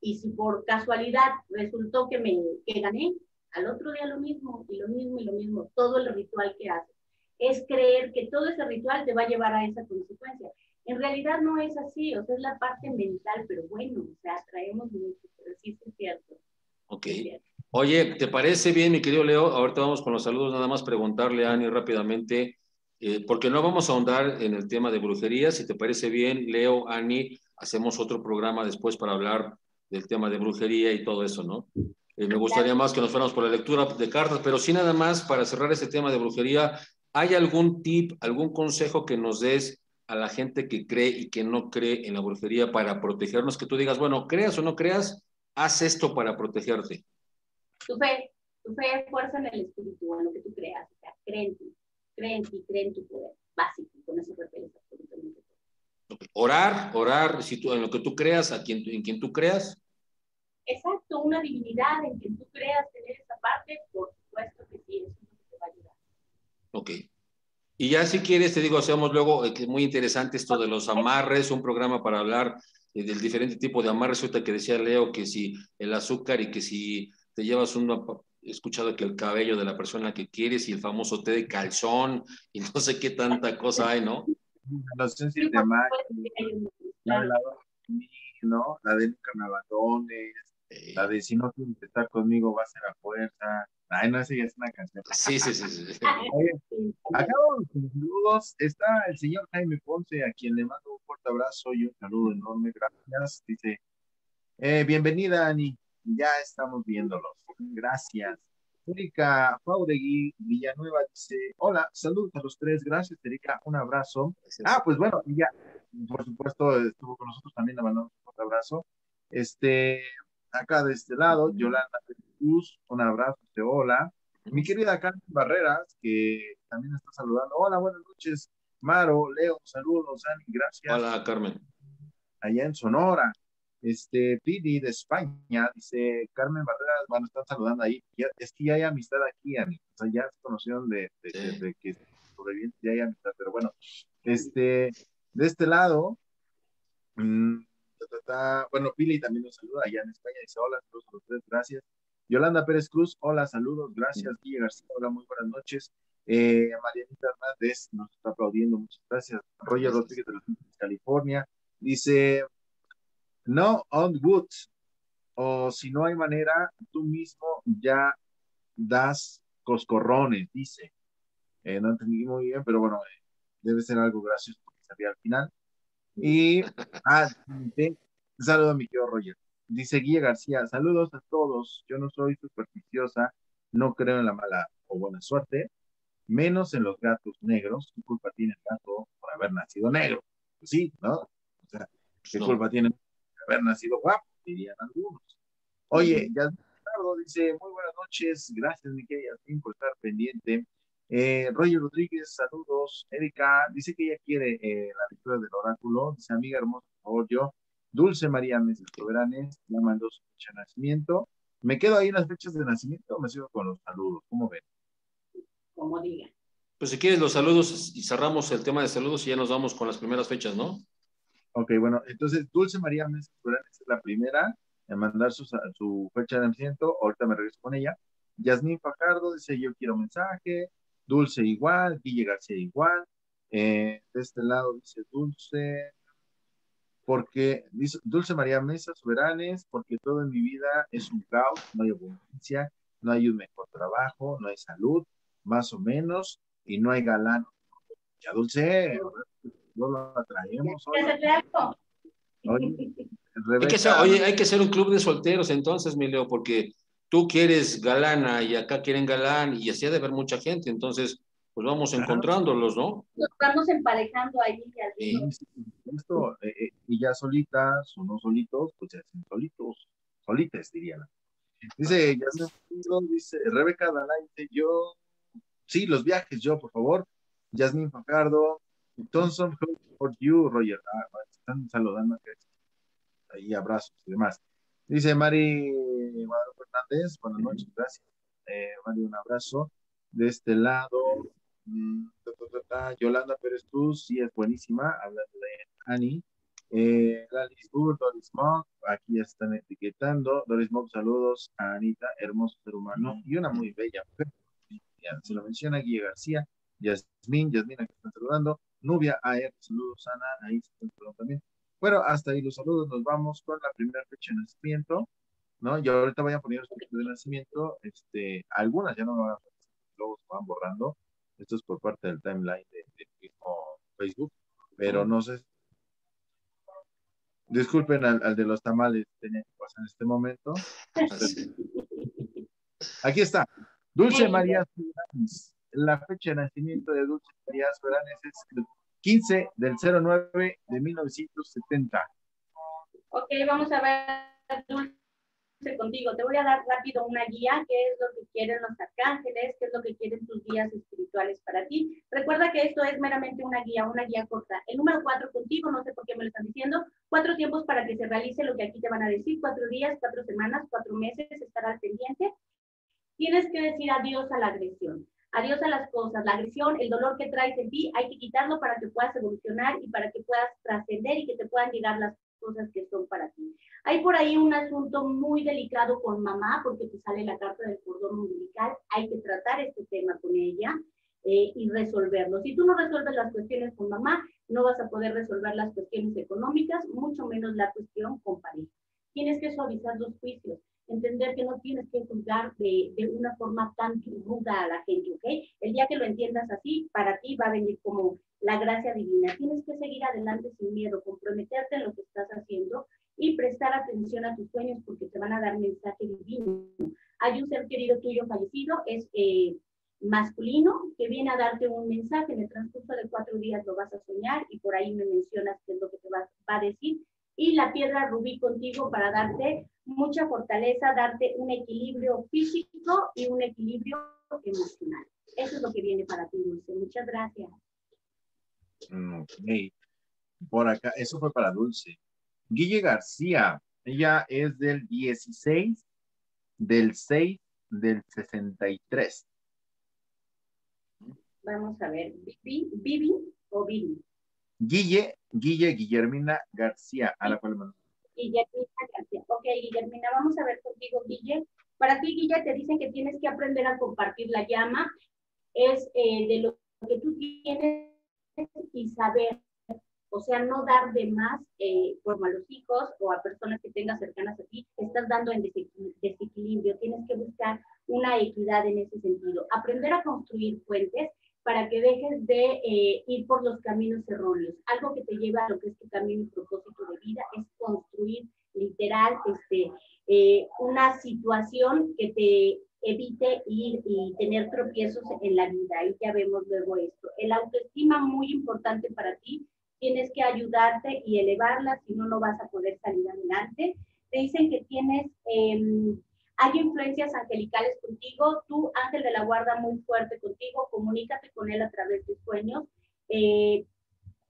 y si por casualidad resultó que me que gané, al otro día lo mismo y lo mismo y lo mismo, todo el ritual que haces. Es creer que todo ese ritual te va a llevar a esa consecuencia. En realidad no es así, o sea, es la parte mental, pero bueno, o sea, traemos mucho, pero sí es cierto. Ok. Oye, ¿te parece bien, mi querido Leo? Ahorita vamos con los saludos, nada más preguntarle a Ani rápidamente, eh, porque no vamos a ahondar en el tema de brujería. Si te parece bien, Leo, Ani, hacemos otro programa después para hablar del tema de brujería y todo eso, ¿no? Eh, me gustaría más que nos fuéramos por la lectura de cartas, pero sí nada más para cerrar este tema de brujería, ¿hay algún tip, algún consejo que nos des a la gente que cree y que no cree en la brujería para protegernos? Que tú digas, bueno, creas o no creas, haz esto para protegerte. Tu fe, tu fe es fuerza en el espíritu, en lo que tú creas, o sea, cree en ti, cree en ti, cree en tu poder, básico, con eso todo. Orar, orar, si tú, en lo que tú creas, a quien, en quien tú creas. Exacto, una divinidad en quien tú creas tener esa parte, por supuesto que sí, eso es lo que te va a ayudar. Ok. Y ya si quieres, te digo, hacemos luego, eh, que es muy interesante esto de los amarres, un programa para hablar eh, del diferente tipo de amarres, ahorita que decía Leo, que si el azúcar y que si te llevas un, he escuchado que el cabello de la persona que quieres y el famoso té de calzón y no sé qué tanta cosa hay, ¿no? No sé si te ¿no? La de nunca me abandones, la de si no quieres estar conmigo va a ser a fuerza. Ay, no, esa ya es una canción. Sí, sí, sí. sí. acá con saludos está el señor Jaime Ponce, a quien le mando un fuerte abrazo y un saludo enorme. Gracias. Dice, eh, bienvenida, Ani ya estamos viéndolos. Gracias. Erika Fauregui Villanueva dice, hola, saludos a los tres, gracias Erika, un abrazo. Ah, pues bueno, ya, por supuesto, estuvo con nosotros también, le mandamos un abrazo. Este, acá de este lado, Yolanda Cruz, un abrazo, de hola. Mi querida Carmen Barreras, que también está saludando. Hola, buenas noches. Maro, Leo, saludos, Ani, gracias. Hola, Carmen. Allá en Sonora. Este, Pidi de España, dice Carmen Barreras, bueno, están saludando ahí. es que ya hay amistad aquí, a mí. O sea, ya se conocieron de, de, que sobreviviente, ya hay amistad, pero bueno, este, de este lado, mmm, bueno, Pili también nos saluda allá en España, dice hola, saludos a los tres, gracias. Yolanda Pérez Cruz, hola, saludos, gracias. Guille García, hola, muy buenas noches. Eh, Marianita Hernández nos está aplaudiendo, muchas gracias. Roger Rodríguez de Los California, dice, no on wood, o si no hay manera, tú mismo ya das coscorrones, dice. Eh, no entendí muy bien, pero bueno, eh, debe ser algo gracioso porque salía al final. Y, ah, saludo a mi tío Roger. Dice Guía García, saludos a todos. Yo no soy supersticiosa, no creo en la mala o buena suerte, menos en los gatos negros. ¿Qué culpa tiene el gato por haber nacido negro? Pues sí, ¿no? O sea, ¿qué culpa tiene haber nacido guapo, dirían algunos. Oye, ya Ricardo dice, muy buenas noches, gracias mi querida por estar pendiente. Eh, Roger Rodríguez, saludos. Erika dice que ella quiere eh, la lectura del oráculo. Dice, amiga hermosa, por favor, yo. Dulce María Meses Soberanes, ya mandó su fecha de nacimiento. ¿Me quedo ahí en las fechas de nacimiento o me sigo con los saludos? ¿Cómo ven? como digan. Pues si quieres los saludos y cerramos el tema de saludos y ya nos vamos con las primeras fechas, ¿no? Ok, bueno, entonces Dulce María Mesa es la primera en mandar su, fecha de nacimiento, ahorita me regreso con ella. Yasmín Fajardo dice yo quiero mensaje, Dulce igual, Guille García igual, eh, de este lado dice Dulce, porque dice Dulce María Mesa Soberanes, porque todo en mi vida es un caos, no hay abundancia, no hay un mejor trabajo, no hay salud, más o menos, y no hay galán. Ya Dulce, no lo atraemos. Oye, hay que ser, oye, hay que ser un club de solteros entonces, mi Leo, porque tú quieres galana y acá quieren galán y así ha de haber mucha gente, entonces pues vamos encontrándolos, ¿no? Nos vamos emparejando ahí. Sí, esto, eh, eh, y ya solitas o no solitos, pues ya hacen solitos, solites dirían. Dice, ya se dice Rebeca Dalai, dice yo, sí, los viajes, yo, por favor. Jasmine Fajardo, Thompson, for you, Roger. Ah, están saludando ahí abrazos y demás. Dice Mari Guadalupe Hernández, buenas noches, gracias. Eh, Mari, un abrazo. De este lado, Mm, Yolanda Pérez Cruz, sí es buenísima, hablando de Annie. Eh, Doris Monk, aquí ya están etiquetando. Doris Monk, saludos a Anita, hermoso ser humano y una muy bella mujer. se lo menciona Guille García, Yasmín, Yasmín, aquí están saludando. Nubia AR, saludos Ana, ahí se también. Bueno, hasta ahí los saludos, nos vamos con la primera fecha de nacimiento, ¿no? Yo ahorita voy a poner los fechas de nacimiento, este, algunas ya no me van a luego se van borrando, esto es por parte del timeline de, mismo Facebook, pero no sé. Disculpen al, de los tamales que pasa en este momento. Aquí está. Dulce María Soberanes. La fecha de nacimiento de Dulce María Soberanes es el 15 del 09 de 1970. Ok, vamos a ver, Dulce contigo. Te voy a dar rápido una guía, qué es lo que quieren los arcángeles, qué es lo que quieren tus guías espirituales para ti. Recuerda que esto es meramente una guía, una guía corta. El número cuatro contigo, no sé por qué me lo están diciendo, cuatro tiempos para que se realice lo que aquí te van a decir, cuatro días, cuatro semanas, cuatro meses, estar al pendiente. Tienes que decir adiós a la agresión adiós a las cosas, la agresión, el dolor que traes en ti, hay que quitarlo para que puedas evolucionar y para que puedas trascender y que te puedan llegar las cosas que son para ti. Hay por ahí un asunto muy delicado con mamá porque te sale la carta del cordón umbilical. Hay que tratar este tema con ella eh, y resolverlo. Si tú no resuelves las cuestiones con mamá, no vas a poder resolver las cuestiones económicas, mucho menos la cuestión con pareja. Tienes que suavizar los juicios, entender que no tienes que juzgar de, de una forma tan ruda a la gente, ¿ok? El día que lo entiendas así, para ti va a venir como la gracia divina. Tienes que seguir adelante sin miedo, comprometerte en lo que estás haciendo y prestar atención a tus sueños porque te van a dar mensaje divino. Hay un ser querido tuyo fallecido, es eh, masculino, que viene a darte un mensaje. En el transcurso de cuatro días lo vas a soñar y por ahí me mencionas qué es lo que te va, va a decir. Y la piedra rubí contigo para darte mucha fortaleza, darte un equilibrio físico y un equilibrio emocional. Eso es lo que viene para ti, Dulce. Muchas gracias. Ok. Por acá, eso fue para Dulce. Guille García, ella es del 16 del 6 del 63. Vamos a ver, ¿Vivi, o Vivi? Guille, Guille Guillermina García, a la cual Guillermina García. Ok, Guillermina, vamos a ver contigo, Guille. Para ti, Guille, te dicen que tienes que aprender a compartir la llama. Es eh, de lo que tú tienes y saber, o sea, no dar de más eh, como a los hijos o a personas que tengas cercanas a ti, estás dando en desequilibrio, tienes que buscar una equidad en ese sentido, aprender a construir puentes para que dejes de eh, ir por los caminos erróneos. Algo que te lleva a lo que es tu camino y propósito de vida es construir literal este, eh, una situación que te evite ir y tener tropiezos en la vida. Y ya vemos luego esto. El autoestima muy importante para ti. Tienes que ayudarte y elevarla, si no, no vas a poder salir adelante. Te dicen que tienes, em, hay influencias angelicales contigo, tú, ángel de la guarda, muy fuerte contigo, comunícate con él a través de sueños. Eh,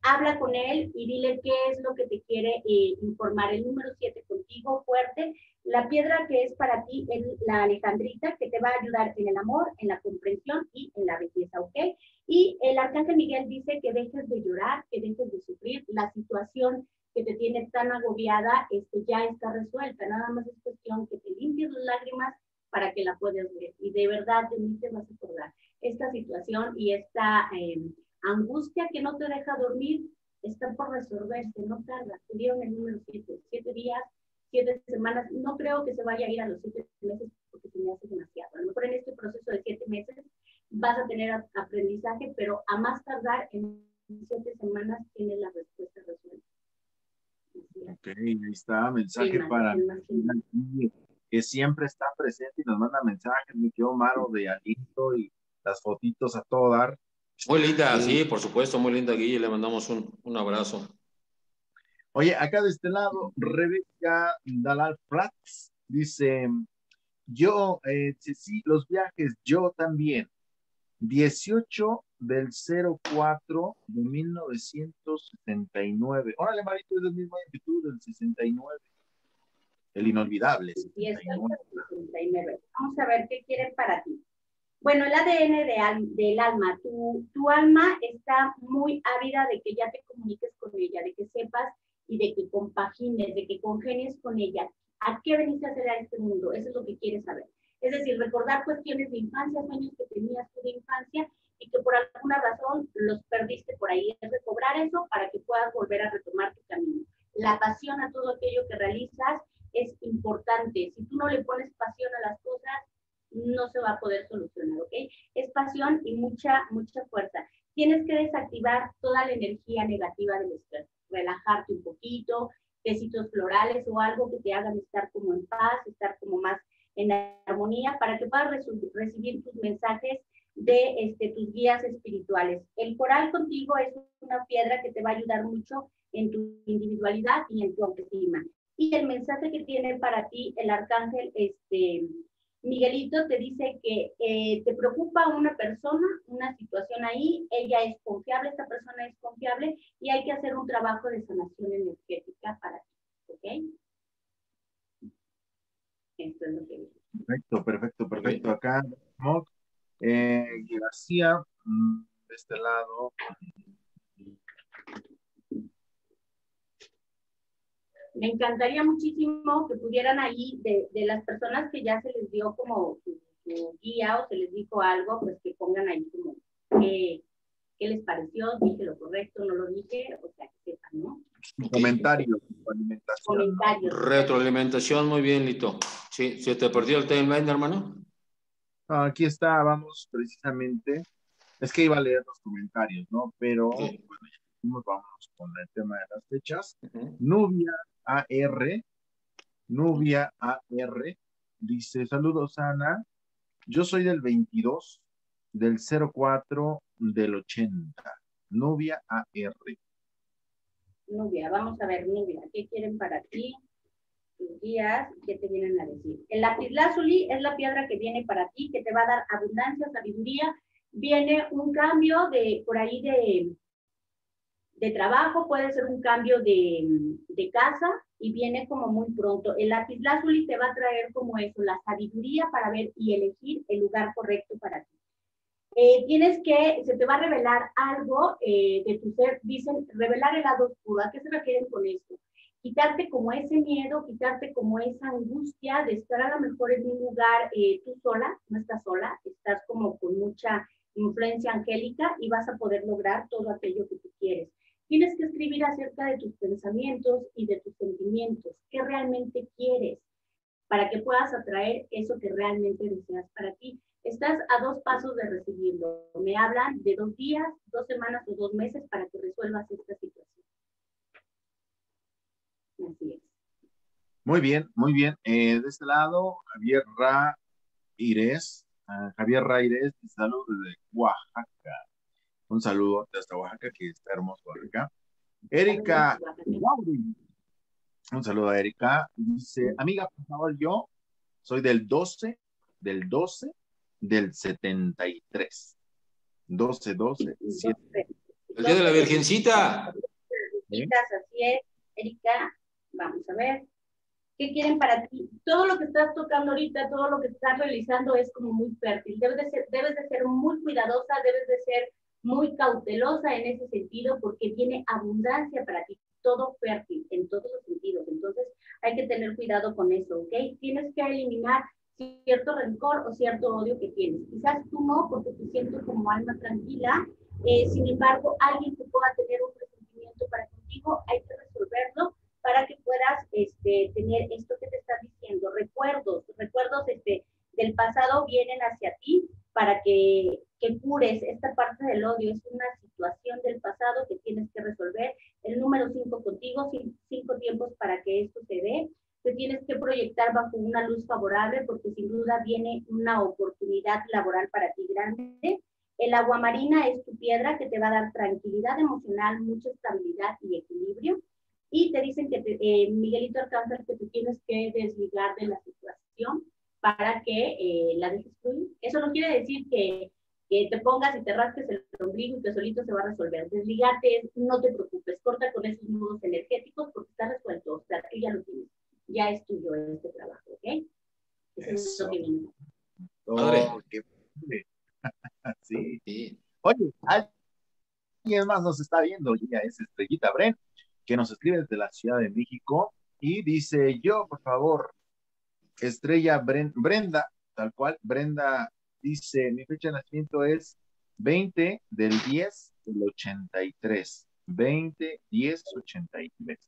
habla con él y dile qué es lo que te quiere eh, informar. El número 7 contigo contigo fuerte. La piedra que es para ti es la alejandrita, que te va a ayudar en el amor, en la comprensión y en la belleza, ¿ok? Y el arcángel Miguel dice que dejes de llorar, que dejes de sufrir. La situación que te tiene tan agobiada este, ya está resuelta. Nada más es cuestión que te limpies las lágrimas para que la puedas ver. Y de verdad de mí te vas a acordar. Esta situación y esta eh, angustia que no te deja dormir está por resolverse, no tarda. Te dieron el número 7, 7 días, 7 semanas. No creo que se vaya a ir a los 7 meses porque se me hace demasiado. A lo mejor en este proceso de 7 meses vas a tener aprendizaje, pero a más tardar en 7 semanas tienes la respuesta resuelta. Ok, ahí está, mensaje para que siempre está presente y nos manda mensajes, mi tío Maro de Alito y las fotitos a todo dar. Muy linda, sí, por supuesto, muy linda, Guille, le mandamos un, un abrazo. Oye, acá de este lado, Rebeca Dalal Prats dice, yo, eh, sí, los viajes, yo también. 18 del 04 de 1969. Órale, Marito, es del mismo año que tú, del 69. El inolvidable. 69. Vamos a ver qué quieren para ti. Bueno, el ADN del alma, tu, tu alma está muy ávida de que ya te comuniques con ella, de que sepas y de que compagines, de que congenies con ella. ¿A qué veniste a hacer a este mundo? Eso es lo que quieres saber. Es decir, recordar cuestiones de infancia, sueños que tenías tú de infancia alguna razón los perdiste por ahí. Es recobrar eso para que puedas volver a retomar tu camino. La pasión a todo aquello que realizas es importante. Si tú no le pones pasión a las cosas, no se va a poder solucionar, ¿ok? Es pasión y mucha, mucha fuerza. Tienes que desactivar toda la energía negativa del estrés, relajarte un poquito, besitos florales o algo que te hagan estar como en paz, estar como más en armonía para que puedas recibir tus mensajes de este, tus guías espirituales. El coral contigo es una piedra que te va a ayudar mucho en tu individualidad y en tu autoestima. Y el mensaje que tiene para ti el arcángel este, Miguelito te dice que eh, te preocupa una persona, una situación ahí, ella es confiable, esta persona es confiable y hay que hacer un trabajo de sanación energética para ti, ¿ok? Esto es lo que Perfecto, perfecto, perfecto. Acá, eh, García, mm, de este lado. Me encantaría muchísimo que pudieran ahí, de, de las personas que ya se les dio como su, guía o se les dijo algo, pues que pongan ahí como qué, qué les pareció, dije lo correcto, no lo dije, o sea, que sepan, ¿no? Comentarios, Comentarios. Retroalimentación, muy bien, Lito. Sí, ¿se te perdió el timeline, hermano? Aquí está, vamos precisamente. Es que iba a leer los comentarios, ¿no? Pero bueno, ya vamos con el tema de las fechas. Nubia AR, Nubia AR, dice, saludos Ana, yo soy del 22, del 04, del 80. Nubia AR. Nubia, vamos a ver, Nubia, ¿qué quieren para ti? Tus días, ¿qué te vienen a decir? El lapislázuli es la piedra que viene para ti, que te va a dar abundancia, sabiduría. Viene un cambio de, por ahí de, de trabajo, puede ser un cambio de, de casa y viene como muy pronto. El lapislázuli te va a traer como eso, la sabiduría para ver y elegir el lugar correcto para ti. Eh, tienes que, se te va a revelar algo eh, de tu ser, dicen, revelar el lado oscuro. ¿A qué se refieren con esto? Quitarte como ese miedo, quitarte como esa angustia de estar a lo mejor en un lugar eh, tú sola, no estás sola, estás como con mucha influencia angélica y vas a poder lograr todo aquello que tú quieres. Tienes que escribir acerca de tus pensamientos y de tus sentimientos, qué realmente quieres, para que puedas atraer eso que realmente deseas para ti. Estás a dos pasos de recibirlo. Me hablan de dos días, dos semanas o dos meses para que resuelvas esta situación. Así es. Muy bien, muy bien. Eh, de este lado, Javier Ra Ires, uh, Javier Ra Ires, saludos desde Oaxaca. Un saludo desde Oaxaca, que está hermoso acá. Erika, un saludo a Erika. Dice, amiga, por favor, yo soy del 12, del 12 del 73. 12, 12, 7. El día de la Virgencita. Así es, Erika. Vamos a ver. ¿Qué quieren para ti? Todo lo que estás tocando ahorita, todo lo que estás realizando es como muy fértil. Debes de ser, debes de ser muy cuidadosa, debes de ser muy cautelosa en ese sentido porque tiene abundancia para ti, todo fértil en todos los sentidos. Entonces hay que tener cuidado con eso, ¿ok? Tienes que eliminar cierto rencor o cierto odio que tienes. Quizás tú no, porque te sientes como alma tranquila. Eh, sin embargo, alguien que pueda tener un resentimiento para contigo, hay que resolverlo para que puedas este, tener esto que te estás diciendo, recuerdos, recuerdos este, del pasado vienen hacia ti para que, que cures esta parte del odio. Es una situación del pasado que tienes que resolver. El número cinco contigo, cinco tiempos para que esto se dé. Te tienes que proyectar bajo una luz favorable porque sin duda viene una oportunidad laboral para ti grande. El agua marina es tu piedra que te va a dar tranquilidad emocional, mucha estabilidad y equilibrio. Y te dicen que eh, Miguelito Arcángel que tú tienes que desligar de la situación para que eh, la dejes fluir. Eso no quiere decir que, que, te pongas y te rasques el ombligo y que solito se va a resolver. Desligate, no te preocupes, corta con esos nudos energéticos porque está resuelto, o sea, tú ya lo tienes, ya es tuyo este trabajo, ¿ok? Eso, es lo que viene. sí. sí. Oye, alguien más nos está viendo, ya es Estrellita Bren, que nos escribe desde la Ciudad de México y dice, yo, por favor, Estrella Brenda, tal cual, Brenda dice, mi fecha de nacimiento es 20 del 10 del 83. 20, 10, 83.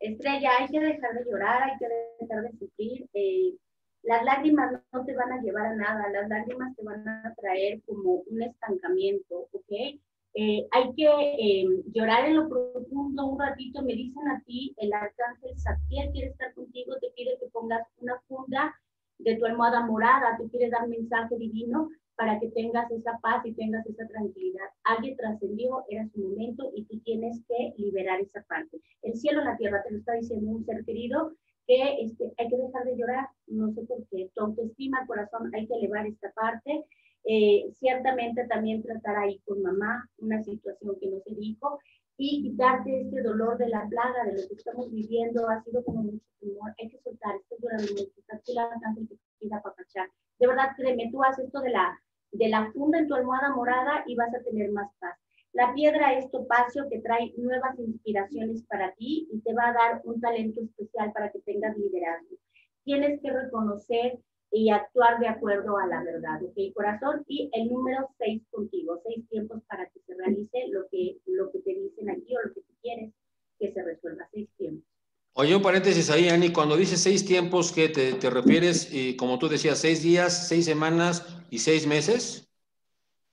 Estrella, hay que dejar de llorar, hay que dejar de sufrir. Eh, las lágrimas no te van a llevar a nada, las lágrimas te van a traer como un estancamiento, ¿ok? Eh, hay que eh, llorar en lo profundo un ratito. Me dicen a ti, el arcángel Saquiel quiere estar contigo, te pide que pongas una funda de tu almohada morada, te quiere dar mensaje divino para que tengas esa paz y tengas esa tranquilidad. Alguien trascendió, era su momento y tú tienes que liberar esa parte. El cielo, la tierra, te lo está diciendo un ser querido que este, hay que dejar de llorar, no sé por qué, tu autoestima, corazón, hay que elevar esta parte eh, ciertamente también tratar ahí con mamá una situación que no se dijo y quitarte este dolor de la plaga, de lo que estamos viviendo, ha sido como mucho temor, hay que soltar, esto durante. De verdad, créeme, tú haces esto de la, de la funda en tu almohada morada y vas a tener más paz. La piedra es topacio que trae nuevas inspiraciones para ti y te va a dar un talento especial para que tengas liderazgo. Tienes que reconocer y actuar de acuerdo a la verdad, ¿ok? Corazón, y el número seis contigo, seis tiempos para que se realice lo que, lo que te dicen aquí o lo que tú quieres que se resuelva, seis tiempos. Oye, un paréntesis ahí, Ani, cuando dices seis tiempos, ¿qué te, te refieres, y como tú decías, seis días, seis semanas y seis meses?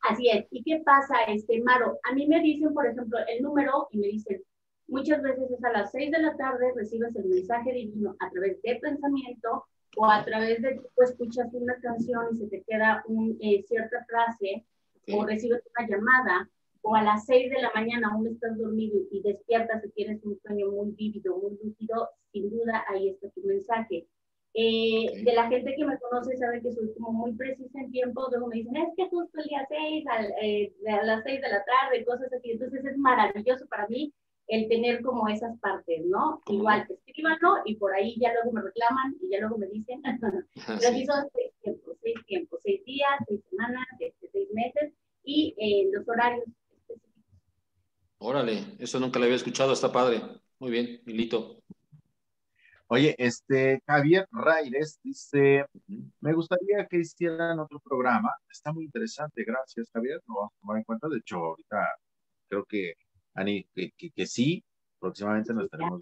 Así es. ¿Y qué pasa, este, Maro? A mí me dicen, por ejemplo, el número y me dicen, muchas veces es a las seis de la tarde, recibes el mensaje divino a través de pensamiento o a través de tú escuchas una canción y se te queda una eh, cierta frase, o recibes una llamada, o a las 6 de la mañana aún estás dormido y despiertas y tienes un sueño muy vívido, muy lúcido, sin duda ahí está tu mensaje. Eh, de la gente que me conoce sabe que soy como muy precisa en tiempo, luego me dicen, es que justo el día 6, eh, a las 6 de la tarde, cosas así, entonces es maravilloso para mí el tener como esas partes, ¿no? Igual, escríbanlo y por ahí ya luego me reclaman y ya luego me dicen, pero sí son seis tiempos, seis tiempos, seis días, seis semanas, este, seis meses y eh, los horarios específicos. Órale, eso nunca lo había escuchado, está padre. Muy bien, Milito. Oye, este Javier Raires dice, me gustaría que hicieran otro programa. Está muy interesante, gracias Javier, lo vamos a tomar en cuenta. De hecho, ahorita creo que Ani, que, sí, próximamente nos estaremos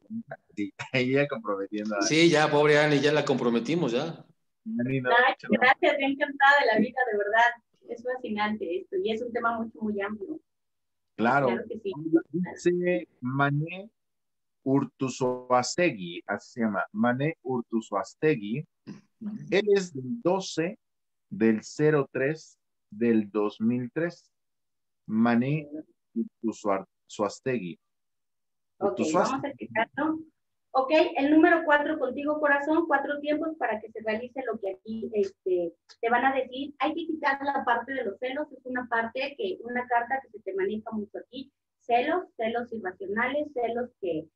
sí, ella comprometiendo. Sí, ya, pobre Ani, ya la comprometimos, ya. gracias, me encantada de la vida, de verdad. Es fascinante esto y es un tema mucho, muy amplio. Claro. claro que sí. Dice Mané así se llama, Mané Urtuzoastegui. Él es del 12 del 03 del 2003. Mané. Suastegui. Ok, vamos a explicarlo. Ok, el número cuatro contigo, corazón, cuatro tiempos para que se realice lo que aquí este, te van a decir. Hay que quitar la parte de los celos, es una parte que, una carta que se te maneja mucho aquí. Celos, celos irracionales, celos que,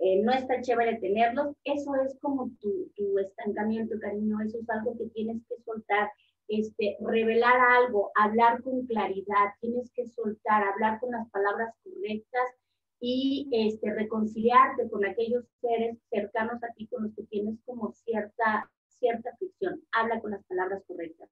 eh, no está chévere tenerlos, eso es como tu, tu, estancamiento, cariño, eso es algo que tienes que soltar, este, revelar algo, hablar con claridad, tienes que soltar, hablar con las palabras correctas y este, reconciliarte con aquellos seres cercanos a ti con los que tienes como cierta, cierta fricción. Habla con las palabras correctas.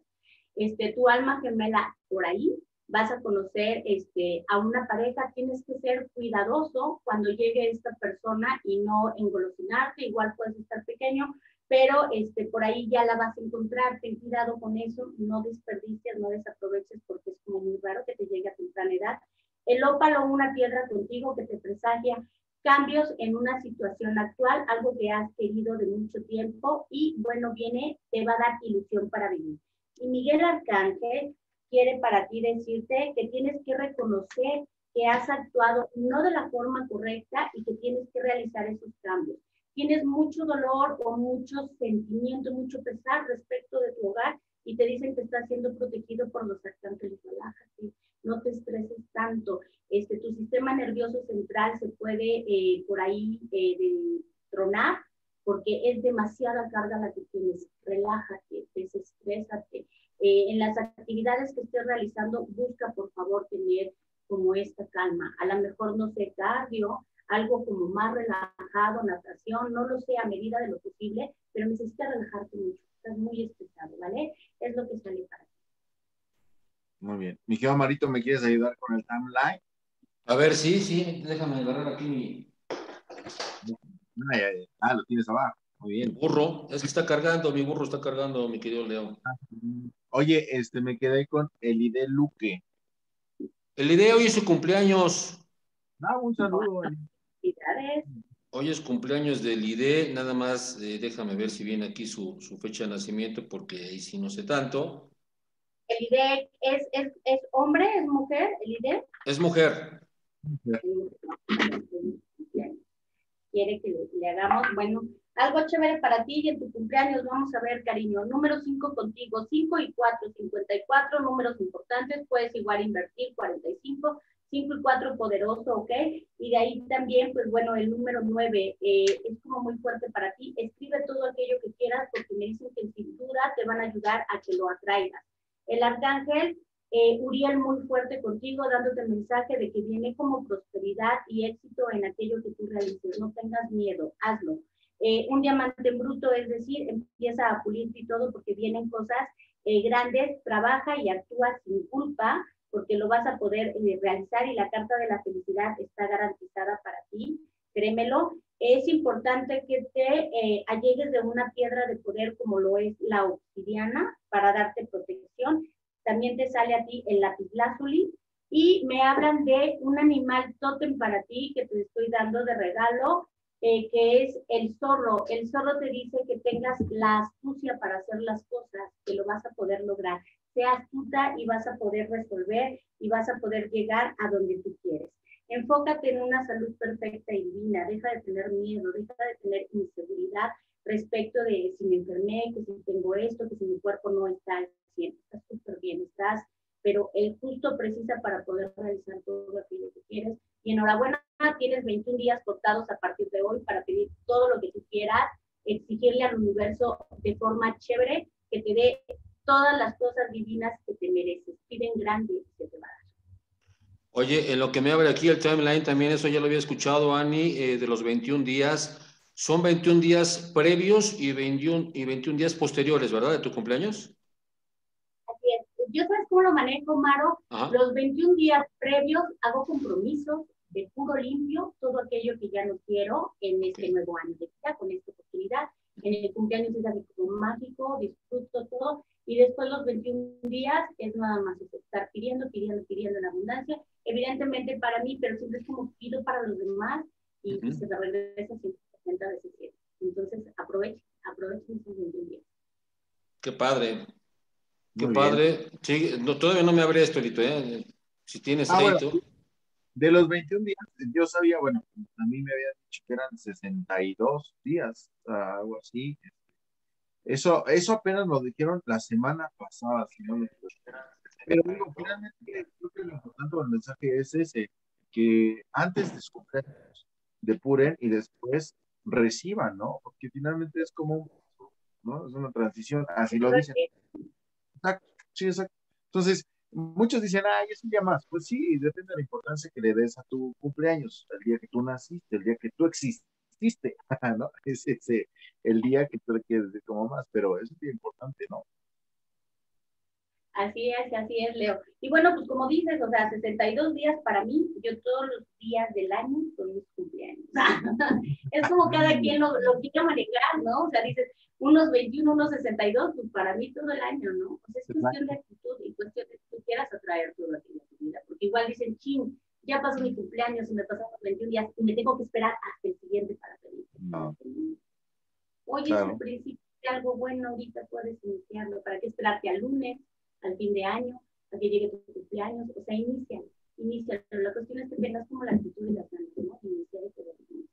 Este, tu alma gemela por ahí vas a conocer este, a una pareja, tienes que ser cuidadoso cuando llegue esta persona y no engolosinarte, igual puedes estar pequeño, pero este, por ahí ya la vas a encontrar, ten cuidado con eso, no desperdicies, no desaproveches porque es como muy raro que te llegue a temprana edad. El ópalo, una piedra contigo que te presagia cambios en una situación actual, algo que has querido de mucho tiempo y bueno, viene, te va a dar ilusión para vivir. Y Miguel Arcángel quiere para ti decirte que tienes que reconocer que has actuado no de la forma correcta y que tienes que realizar esos cambios. Tienes mucho dolor o mucho sentimiento, mucho pesar respecto de tu hogar y te dicen que estás siendo protegido por los arcángeles. Relájate, no te estreses tanto. Este, tu sistema nervioso central se puede eh, por ahí eh, tronar porque es demasiada carga la que tienes. Relájate, desestrésate eh, en las actividades que estés realizando, busca por favor tener como esta calma. A lo mejor no sé, cardio, algo como más relajado, natación, no lo sé a medida de lo posible, pero necesitas relajarte mucho. Estás muy estresado, ¿vale? Es lo que sale para ti. Muy bien. Mi querido Marito, ¿me quieres ayudar con el timeline? A ver, sí, sí, déjame agarrar aquí mi. Ah, lo tienes abajo. Muy bien. burro, es que está cargando, mi burro está cargando, mi querido Leo. Oye, este, me quedé con el ID Luque. El ID hoy es su cumpleaños. Ah, un saludo. Hoy es cumpleaños del ID, nada más eh, déjame ver si viene aquí su, fecha de nacimiento, porque ahí sí no sé tanto. ¿El ID es, es, es hombre, es mujer? ¿El ID? Es mujer. Quiere que le hagamos, bueno, algo chévere para ti y en tu cumpleaños vamos a ver, cariño. Número 5 contigo, 5 y 4, 54, números importantes, puedes igual invertir 45, 5 y 4 poderoso, ¿ok? Y de ahí también, pues bueno, el número 9 eh, es como muy fuerte para ti. Escribe todo aquello que quieras porque me dicen que sin duda te van a ayudar a que lo atraigas. El arcángel eh, Uriel muy fuerte contigo, dándote el mensaje de que viene como prosperidad y éxito en aquello que tú realices. No tengas miedo, hazlo. Eh, un diamante bruto, es decir, empieza a pulir y todo porque vienen cosas grandes, trabaja y actúa sin culpa porque lo vas a poder eh, realizar y la carta de la felicidad está garantizada para ti, créemelo. Es importante que te allegues de una piedra de poder como lo es la obsidiana para darte protección. También te sale a ti el lapislázuli y me hablan de un animal tótem para ti que te estoy dando de regalo eh, que es el zorro. El zorro te dice que tengas la astucia para hacer las cosas, que lo vas a poder lograr. Sea astuta y vas a poder resolver y vas a poder llegar a donde tú quieres. Enfócate en una salud perfecta y divina. Deja de tener miedo, deja de tener inseguridad respecto de si me enfermé, que si tengo esto, que si mi cuerpo no está al 100. Estás súper bien, estás, pero el justo precisa para poder realizar todo aquello que quieres y enhorabuena, tienes 21 días cortados a partir de hoy para pedir todo lo que tú quieras, exigirle al universo de forma chévere que te dé todas las cosas divinas que te mereces. Piden grande y se te va a dar. Oye, en lo que me abre aquí el timeline, también eso ya lo había escuchado, Ani, eh, de los 21 días. Son 21 días previos y 21, y 21 días posteriores, ¿verdad? De tu cumpleaños. Así es. Yo sabes cómo lo manejo, Maro. Los 21 días previos hago compromisos, de puro limpio todo aquello que ya no quiero en este nuevo año de vida, con esta oportunidad. En el cumpleaños es así como mágico, disfruto todo, y después los 21 días es nada más estar pidiendo, pidiendo, pidiendo en abundancia, evidentemente para mí, pero siempre es como pido para los demás y, se te regresa 160 veces. Entonces aprovechen, aprovechen esos 21 días. Qué padre. Qué padre. Sí, no, todavía no me abre esto, Lito, ¿eh? Si tienes ah, de los 21 días, yo sabía, bueno, a mí me habían dicho que eran 62 días, algo así. Eso, eso apenas lo dijeron la semana pasada, si no me Pero digo, finalmente creo que lo importante del mensaje es ese, que antes de su depuren y después reciban, ¿no? Porque finalmente es como, ¿no? Es una transición, así lo dicen. Exacto, sí, exacto. Entonces, muchos dicen, ay, es un día más. Pues sí, depende de la importancia que le des a tu cumpleaños, el día que tú naciste, el día que tú exististe, ¿no? Es ese, el día que tú le quieres decir como más, pero es un día importante, ¿no? Así es, así es, Leo. Y bueno, pues como dices, o sea, 62 días para mí, yo todos los días del año son mis cumpleaños. es como cada quien lo, lo quiera manejar, ¿no? O sea, dices, unos 21, unos 62, pues para mí todo el año, ¿no? O sea, es cuestión de actitud y cuestión de que tú quieras atraer todo aquello a tu vida. Porque igual dicen, chin, ya pasó mi cumpleaños y me pasaron 21 días y me tengo que esperar hasta el siguiente para pedir. No. Oye, es el principio de algo bueno, ahorita puedes iniciarlo. ¿Para qué esperarte al lunes? al fin de año, a que llegue tu cumpleaños, o sea, inicia, inicia, pero la cuestión es que tengas como la actitud y la ganas, ¿no? Iniciar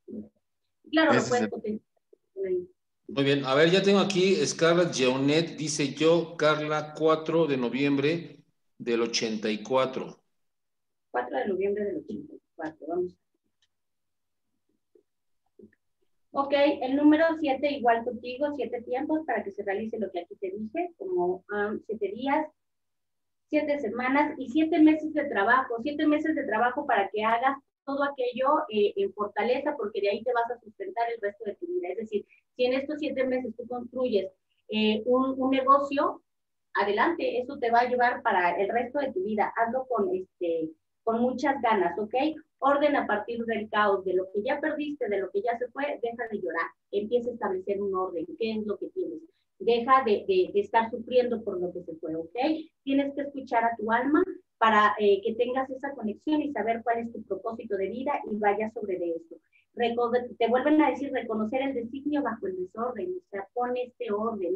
y Claro, lo puedes potenciar. Muy bien, a ver, ya tengo aquí Scarlett Geonet, dice yo, Carla, 4 de noviembre del 84. 4 de noviembre del 84, vamos. Ok, el número 7 igual contigo, 7 tiempos para que se realice lo que aquí te dije, como 7 um, días, siete semanas y siete meses de trabajo, siete meses de trabajo para que hagas todo aquello eh, en fortaleza, porque de ahí te vas a sustentar el resto de tu vida. Es decir, si en estos siete meses tú construyes eh, un, un, negocio, adelante, eso te va a ayudar para el resto de tu vida. Hazlo con, este, con muchas ganas, ¿ok? Orden a partir del caos, de lo que ya perdiste, de lo que ya se fue, deja de llorar, empieza a establecer un orden, ¿qué es lo que tienes? deja de, de, estar sufriendo por lo que se fue, ¿ok? Tienes que escuchar a tu alma para eh, que tengas esa conexión y saber cuál es tu propósito de vida y vayas sobre de eso. te vuelven a decir reconocer el designio bajo el desorden, o sea, pon este orden.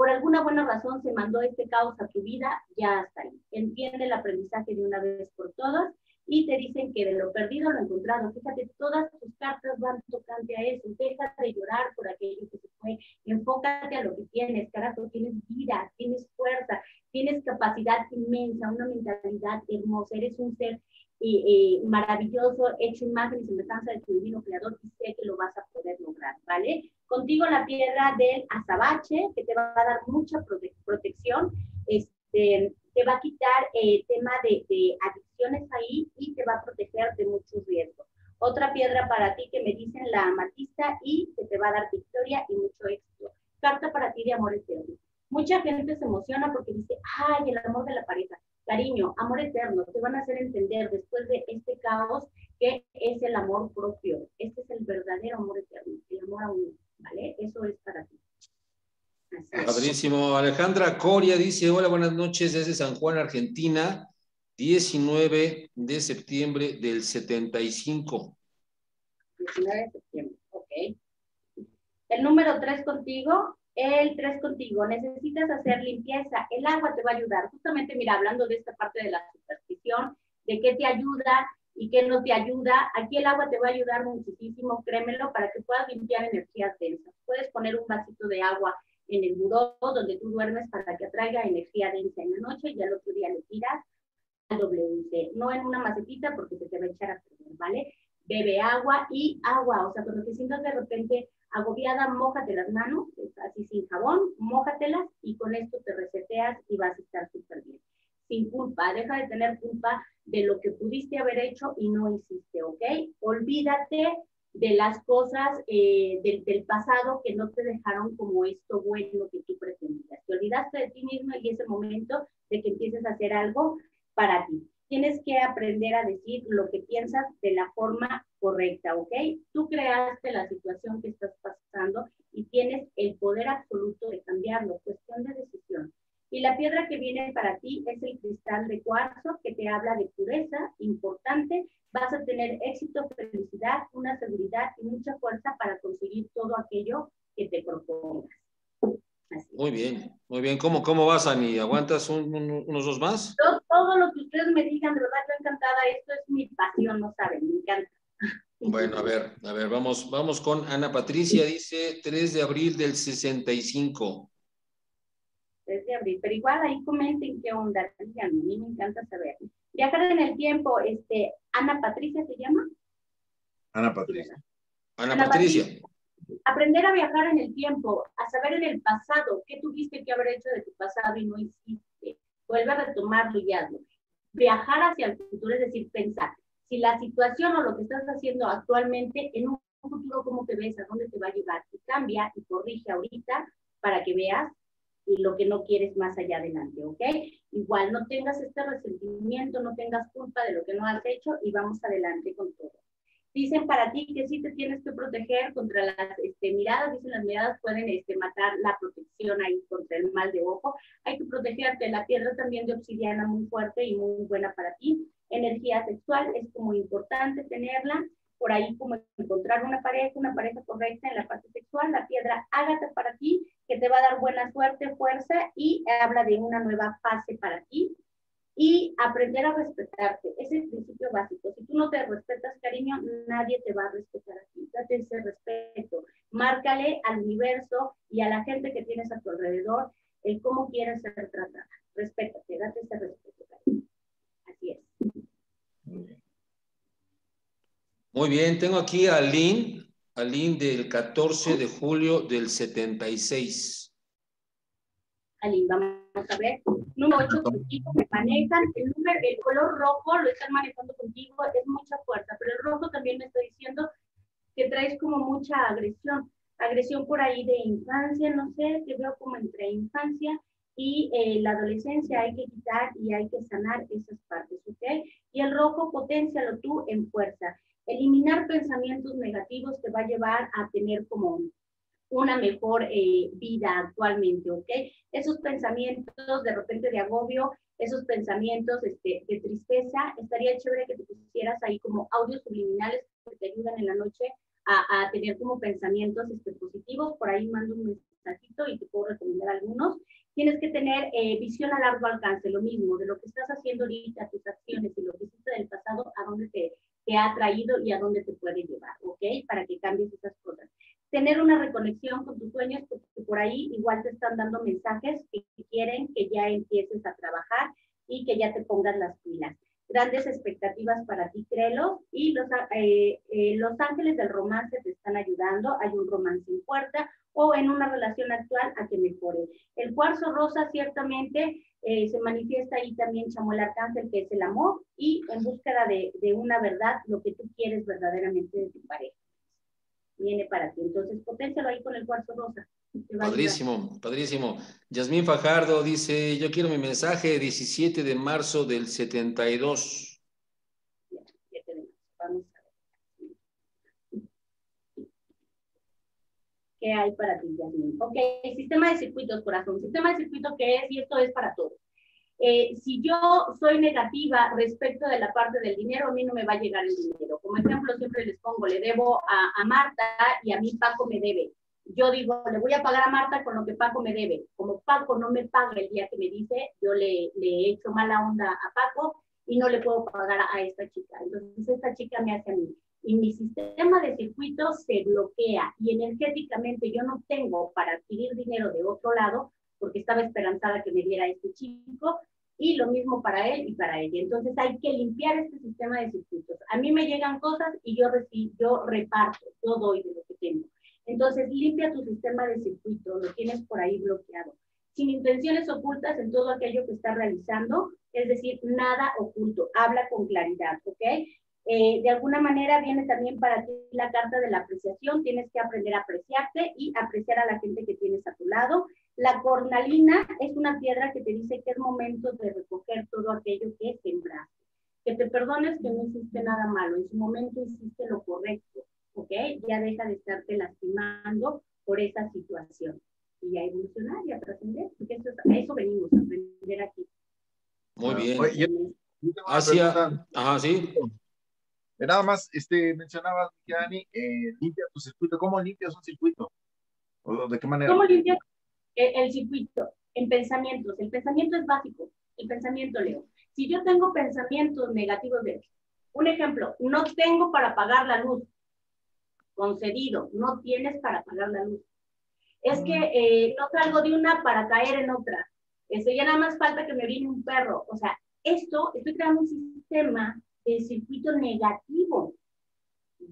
Por alguna buena razón se mandó este caos a tu vida, ya hasta ahí. Entiende el aprendizaje de una vez por todas y te dicen que de lo perdido lo encontrado. Fíjate, todas tus cartas van tocante a eso. Deja de llorar por aquello que se fue. Enfócate a lo que tienes, carajo. Tienes vida, tienes fuerza, tienes capacidad inmensa, una mentalidad hermosa. Eres un ser eh, eh, maravilloso, hecho imagen y semejanza de tu divino creador y sé que lo vas a poder lograr, ¿vale? Contigo la piedra del azabache, que te va a dar mucha protección. Este, te va a quitar el eh, tema de, de, adicciones ahí y te va a proteger de muchos riesgos. Otra piedra para ti que me dicen la amatista y que te va a dar victoria y mucho éxito. Carta para ti de amor eterno. Mucha gente se emociona porque dice, ay, el amor de la pareja. Cariño, amor eterno, te van a hacer entender después de este caos que es el amor propio. Este es el verdadero amor eterno, el amor a uno, ¿vale? Eso es para ti. Padrísimo. Alejandra Coria dice, hola, buenas noches desde San Juan, Argentina, 19 de septiembre del 75. 19 de septiembre, ok. El número 3 contigo, el 3 contigo, necesitas hacer limpieza, el agua te va a ayudar. Justamente, mira, hablando de esta parte de la superstición, de qué te ayuda y qué no te ayuda, aquí el agua te va a ayudar muchísimo, créemelo, para que puedas limpiar energías densas. Puedes poner un vasito de agua en el buró donde tú duermes para que atraiga energía densa en la noche y al otro día le tiras al WC. No en una macetita porque se te va a echar a perder, ¿vale? Bebe agua y agua, o sea, cuando te sientas de repente agobiada, mójate las manos, así sin jabón, mójatelas y con esto te reseteas y vas a estar súper bien. Sin culpa, deja de tener culpa de lo que pudiste haber hecho y no hiciste, ¿ok? Olvídate de las cosas eh, del, pasado que no te dejaron como esto bueno que tú pretendías. Te olvidaste de ti mismo y ese momento de que empieces a hacer algo para ti. Tienes que aprender a decir lo que piensas de la forma correcta, ¿ok? Tú creaste la situación que estás pasando y tienes el poder absoluto de cambiarlo, cuestión de decisión. Y la piedra que viene para ti es el cristal de cuarzo que te habla de pureza, importante. Vas a tener éxito, felicidad, una seguridad y mucha fuerza para conseguir todo aquello que te propongas. Muy bien, muy bien. ¿Cómo, cómo vas, Ani? ¿Aguantas unos dos más? Todo, lo que ustedes me digan, de verdad, yo encantada. Esto es mi pasión, no saben, me encanta. Bueno, a ver, a ver, vamos, vamos con Ana Patricia, dice 3 de abril del 65 de abril, pero igual ahí comenten qué onda, a mí me encanta saber. Viajar en el tiempo, este, Ana Patricia se llama. Ana Patricia. Ana, Patricia. Aprender a viajar en el tiempo, a saber en el pasado qué tuviste que haber hecho de tu pasado y no hiciste. Vuelve a retomarlo y hazlo. Viajar hacia el futuro, es decir, pensar si la situación o lo que estás haciendo actualmente en un futuro cómo te ves, a dónde te va a llevar. Y cambia y corrige ahorita para que veas y lo que no quieres más allá adelante, ¿ok? Igual no tengas este resentimiento, no tengas culpa de lo que no has hecho y vamos adelante con todo. Dicen para ti que sí te tienes que proteger contra las este, miradas, dicen las miradas pueden este, matar la protección ahí contra el mal de ojo. Hay que protegerte, la piedra también de obsidiana muy fuerte y muy buena para ti. Energía sexual es como importante tenerla por ahí como encontrar una pareja, una pareja correcta en la parte sexual, la piedra ágata para ti, que te va a dar buena suerte, fuerza y habla de una nueva fase para ti. Y aprender a respetarte, es el principio básico. Si tú no te respetas, cariño, nadie te va a respetar a ti. Date ese respeto. Márcale al universo y a la gente que tienes a tu alrededor el cómo quieres ser tratada. Respétate, date ese respeto, cariño. Así es. Muy bien, tengo aquí a Lynn, a Lynn del 14 de julio del 76. Alin, vamos a ver. Número 8 contigo, me manejan. El, número, el color rojo lo están manejando contigo, es mucha fuerza, pero el rojo también me está diciendo que traes como mucha agresión. Agresión por ahí de infancia, no sé, que veo como entre infancia y eh, la adolescencia hay que quitar y hay que sanar esas partes, ¿ok? Y el rojo, potencialo tú en fuerza. Eliminar pensamientos negativos te va a llevar a tener como una mejor eh, vida actualmente, ¿ok? Esos pensamientos de repente de agobio, esos pensamientos este, de tristeza, estaría chévere que te pusieras ahí como audios subliminales que te ayudan en la noche a, a tener como pensamientos este, positivos. Por ahí mando un mensajito y te puedo recomendar algunos. Tienes que tener eh, visión a largo alcance, lo mismo, de lo que estás haciendo ahorita, tus acciones y lo que hiciste del pasado, a dónde te, te ha traído y a dónde te puede llevar, ¿ok? Para que cambies esas cosas. Tener una reconexión con tus sueños, porque por ahí igual te están dando mensajes que quieren que ya empieces a trabajar y que ya te pongas las pilas. Grandes expectativas para ti, créelo. Y los, eh, eh, ángeles del romance te están ayudando. Hay un romance en puerta o en una relación actual a que mejore. El cuarzo rosa ciertamente eh, se manifiesta ahí también Chamuel Arcángel, que es el amor, y en búsqueda de, una verdad, lo que tú quieres verdaderamente de tu pareja. Viene para ti. Entonces, potencialo ahí con el cuarzo rosa. Padrísimo, padrísimo. Yasmín Fajardo dice, yo quiero mi mensaje 17 de marzo del 72. Vamos ¿Qué hay para ti, Yasmin? Ok, sistema de circuitos, corazón. Sistema de circuitos, ¿qué es? Y esto es para todos. Eh, si yo soy negativa respecto de la parte del dinero, a mí no me va a llegar el dinero. Como ejemplo, siempre les pongo, le debo a, a Marta y a mí Paco me debe. Yo digo, le voy a pagar a Marta con lo que Paco me debe. Como Paco no me paga el día que me dice, yo le, le he hecho mala onda a Paco y no le puedo pagar a esta chica. Entonces, esta chica me hace a mí y mi sistema de circuitos se bloquea y energéticamente yo no tengo para adquirir dinero de otro lado porque estaba esperanzada que me diera este chico y lo mismo para él y para ella. Entonces hay que limpiar este sistema de circuitos. A mí me llegan cosas y yo, yo reparto, yo doy de lo que tengo. Entonces limpia tu sistema de circuitos, lo tienes por ahí bloqueado. Sin intenciones ocultas en todo aquello que estás realizando, es decir, nada oculto, habla con claridad, ¿ok? Eh, de alguna manera viene también para ti la carta de la apreciación, tienes que aprender a apreciarte y apreciar a la gente que tienes a tu lado. La cornalina es una piedra que te dice que es momento de recoger todo aquello que sembraste. Que te perdones que no hiciste nada malo, en su momento hiciste lo correcto, ¿ok? Ya deja de estarte lastimando por esa situación. Y a evolucionar y a trascender, porque eso, a eso venimos, a aprender aquí. Muy bien. Hacia, ajá, sí. Eh, nada más, este, mencionabas, Dani, eh, limpia tu circuito. ¿Cómo limpias un circuito? ¿O ¿De qué manera? ¿Cómo limpias el, circuito? En pensamientos. El pensamiento es básico. El pensamiento, Leo. Si yo tengo pensamientos negativos de, un ejemplo, no tengo para pagar la luz, concedido, no tienes para pagar la luz. Es que eh, no salgo de una para caer en otra. Eso ya nada más falta que me orine un perro. O sea, esto, estoy creando un sistema el circuito negativo.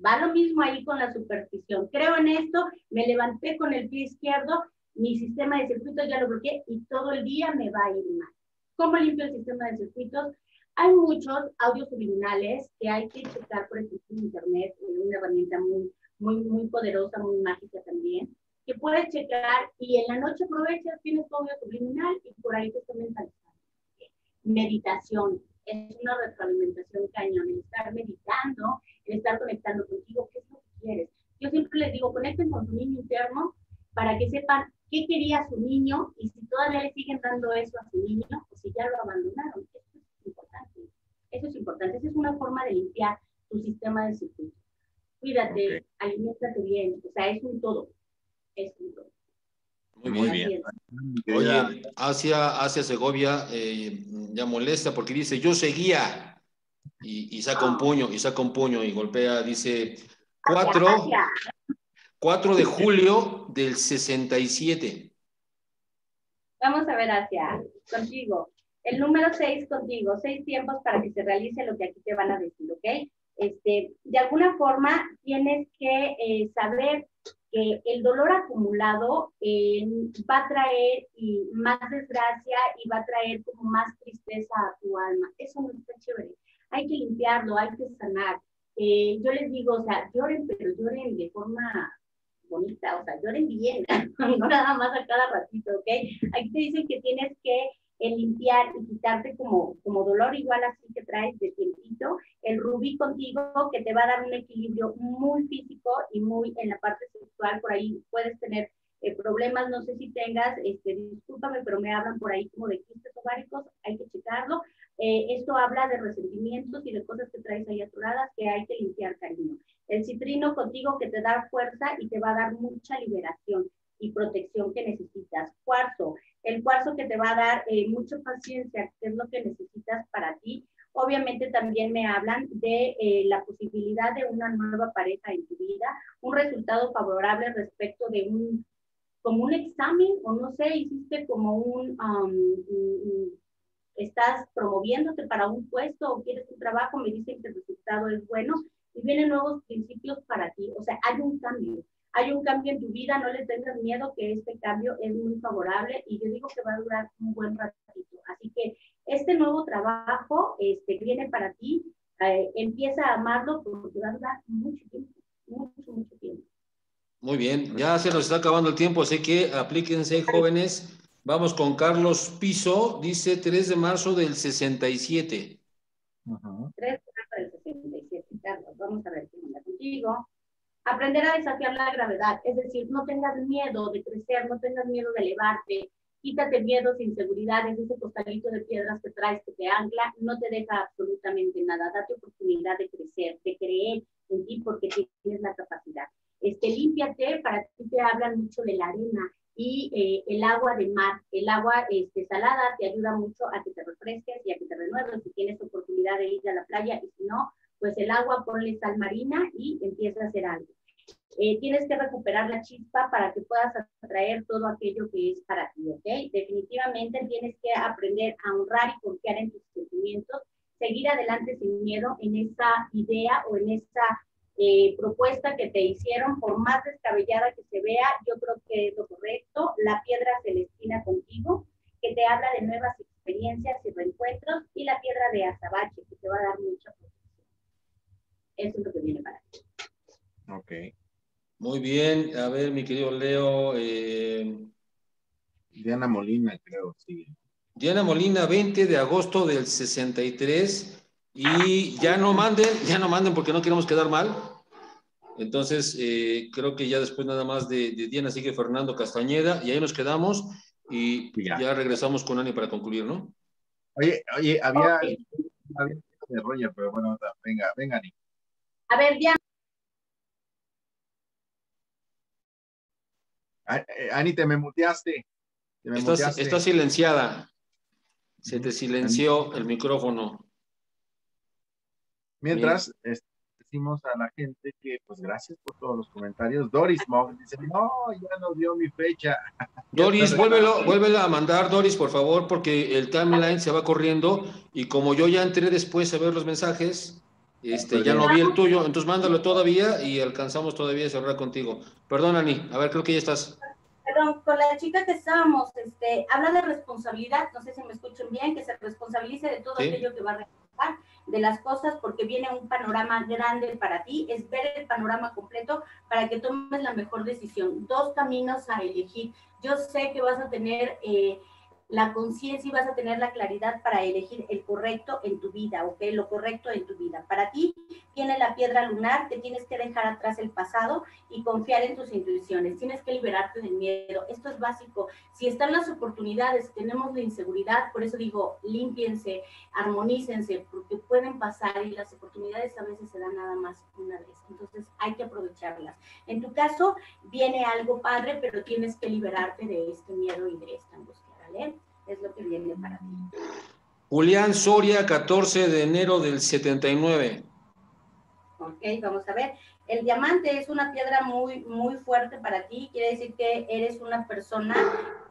Va lo mismo ahí con la superstición. Creo en esto, me levanté con el pie izquierdo, mi sistema de circuitos ya lo bloqueé y todo el día me va a ir mal. ¿Cómo limpio el sistema de circuitos? Hay muchos audios subliminales que hay que checar por ejemplo en internet, es una herramienta muy, muy, muy poderosa, muy mágica también, que puedes checar y en la noche aprovechas, tienes tu audio subliminal y por ahí te está mentalizando. Meditación, es una retroalimentación cañón, el estar meditando, el estar conectando contigo, qué es lo que quieres. Yo siempre les digo, conecten con su niño interno para que sepan qué quería su niño y si todavía le siguen dando eso a su niño o si ya lo abandonaron. Eso es importante. Eso es importante. Esa es una forma de limpiar tu sistema de circuito. Cuídate, alimentate bien. O sea, es un todo. Es un todo. Muy bien. Oye, hacia, hacia Segovia eh, ya molesta porque dice, yo seguía y, saca un puño, y saca un puño y golpea, dice, 4, 4 de julio del 67. Vamos a ver hacia, contigo. El número 6 contigo, seis tiempos para que se realice lo que aquí te van a decir, ¿ok? Este, de alguna forma tienes que eh, saber que el dolor acumulado eh, va a traer y más desgracia y va a traer como más tristeza a tu alma. Eso no está chévere. Hay que limpiarlo, hay que sanar. Eh, yo les digo, o sea, lloren, pero lloren de forma bonita, o sea, lloren bien, no nada más a cada ratito, ¿ok? Aquí te dicen que tienes que el limpiar y quitarte como, como dolor igual así que traes de tiempito, el rubí contigo que te va a dar un equilibrio muy físico y muy en la parte sexual, por ahí puedes tener eh, problemas, no sé si tengas, este, discúlpame, pero me hablan por ahí como de quistes ováricos, hay que checarlo. Eh, esto habla de resentimientos y de cosas que traes ahí atoradas que hay que limpiar, cariño. El citrino contigo que te da fuerza y te va a dar mucha liberación y protección que necesitas. Cuarzo, el cuarzo que te va a dar eh, mucha paciencia, que es lo que necesitas para ti. Obviamente también me hablan de eh, la posibilidad de una nueva pareja en tu vida, un resultado favorable respecto de un, como un examen, o no sé, hiciste como un, um, estás promoviéndote para un puesto o quieres un trabajo, me dicen que el resultado es bueno y vienen nuevos principios para ti. O sea, hay un cambio hay un cambio en tu vida, no le tengas miedo que este cambio es muy favorable y yo digo que va a durar un buen ratito. Así que este nuevo trabajo este, viene para ti, eh, empieza a amarlo porque va a durar mucho tiempo, mucho, mucho tiempo. Muy bien, ya se nos está acabando el tiempo, así que aplíquense jóvenes. Vamos con Carlos Piso, dice 3 de marzo del 67. 3 de marzo del 67, Carlos, vamos a ver qué onda contigo. Aprender a desafiar la gravedad, es decir, no tengas miedo de crecer, no tengas miedo de elevarte, quítate miedos, inseguridades, ese costalito de piedras que traes que te ancla, no te deja absolutamente nada, date oportunidad de crecer, de creer en ti porque tienes la capacidad. Este, límpiate, para ti te hablan mucho de la arena y eh, el agua de mar, el agua este, salada te ayuda mucho a que te refresques y a que te renueves si tienes oportunidad de ir a la playa y si no, pues el agua ponle sal marina y empieza a hacer algo. Eh, tienes que recuperar la chispa para que puedas atraer todo aquello que es para ti, ¿ok? Definitivamente tienes que aprender a honrar y confiar en tus sentimientos, seguir adelante sin miedo en esa idea o en esa eh, propuesta que te hicieron, por más descabellada que se vea, yo creo que es lo correcto. La piedra celestina contigo, que te habla de nuevas experiencias y reencuentros, y la piedra de azabache, que te va a dar mucha protección. Eso es lo que viene para ti. Ok. Muy bien. A ver, mi querido Leo. Eh, Diana Molina, creo, sí. Diana Molina, 20 de agosto del 63. Y ya no manden, ya no manden porque no queremos quedar mal. Entonces, eh, creo que ya después nada más de, Diana sigue Fernando Castañeda y ahí nos quedamos y ya, regresamos con Ani para concluir, ¿no? Oye, oye, había, había de Roger, pero bueno, venga, venga, Ani. A ver, Diana. Ani, te me muteaste. Está silenciada. Se te silenció el micrófono. Mientras decimos a la gente que, pues gracias por todos los comentarios. Doris Mog dice, no, ya nos dio mi fecha. Doris, vuélvelo, vuélvelo a mandar, Doris, por favor, porque el timeline se va corriendo y como yo ya entré después a ver los mensajes, Este, ya no vi el tuyo, entonces mándalo todavía y alcanzamos todavía a cerrar contigo. Perdón, Ani, a ver, creo que ya estás. Perdón, con la chica que estábamos, este, habla de responsabilidad, no sé si me escuchan bien, que se responsabilice de todo aquello que va a realizar, de las cosas, porque viene un panorama grande para ti, es ver el panorama completo para que tomes la mejor decisión. Dos caminos a elegir. Yo sé que vas a tener... Eh, la conciencia y vas a tener la claridad para elegir el correcto en tu vida, ¿ok? Lo correcto en tu vida. Para ti tiene la piedra lunar, te tienes que dejar atrás el pasado y confiar en tus intuiciones. Tienes que liberarte del miedo. Esto es básico. Si están las oportunidades, tenemos la inseguridad, por eso digo, límpiense, armonícense, porque pueden pasar y las oportunidades a veces se dan nada más una vez. Entonces hay que aprovecharlas. En tu caso, viene algo padre, pero tienes que liberarte de este miedo y de esta angustia. Es lo que viene para ti. Julián Soria, 14 de enero del 79. Ok, vamos a ver. El diamante es una piedra muy, muy fuerte para ti. Quiere decir que eres una persona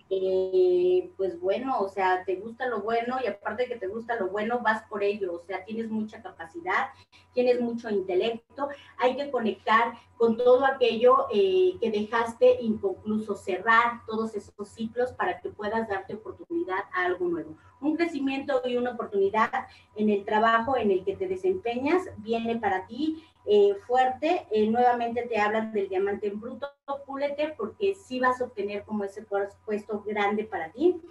eh, pues bueno, o sea, te gusta lo bueno y aparte de que te gusta lo bueno, vas por ello, o sea, tienes mucha capacidad, tienes mucho intelecto, hay que conectar con todo aquello eh, que dejaste inconcluso, cerrar todos esos ciclos para que puedas darte oportunidad a algo nuevo. Un crecimiento y una oportunidad en el trabajo en el que te desempeñas viene para ti eh, fuerte, eh, nuevamente te hablan del diamante en bruto, púlete porque sí vas a obtener como ese puesto grande para ti.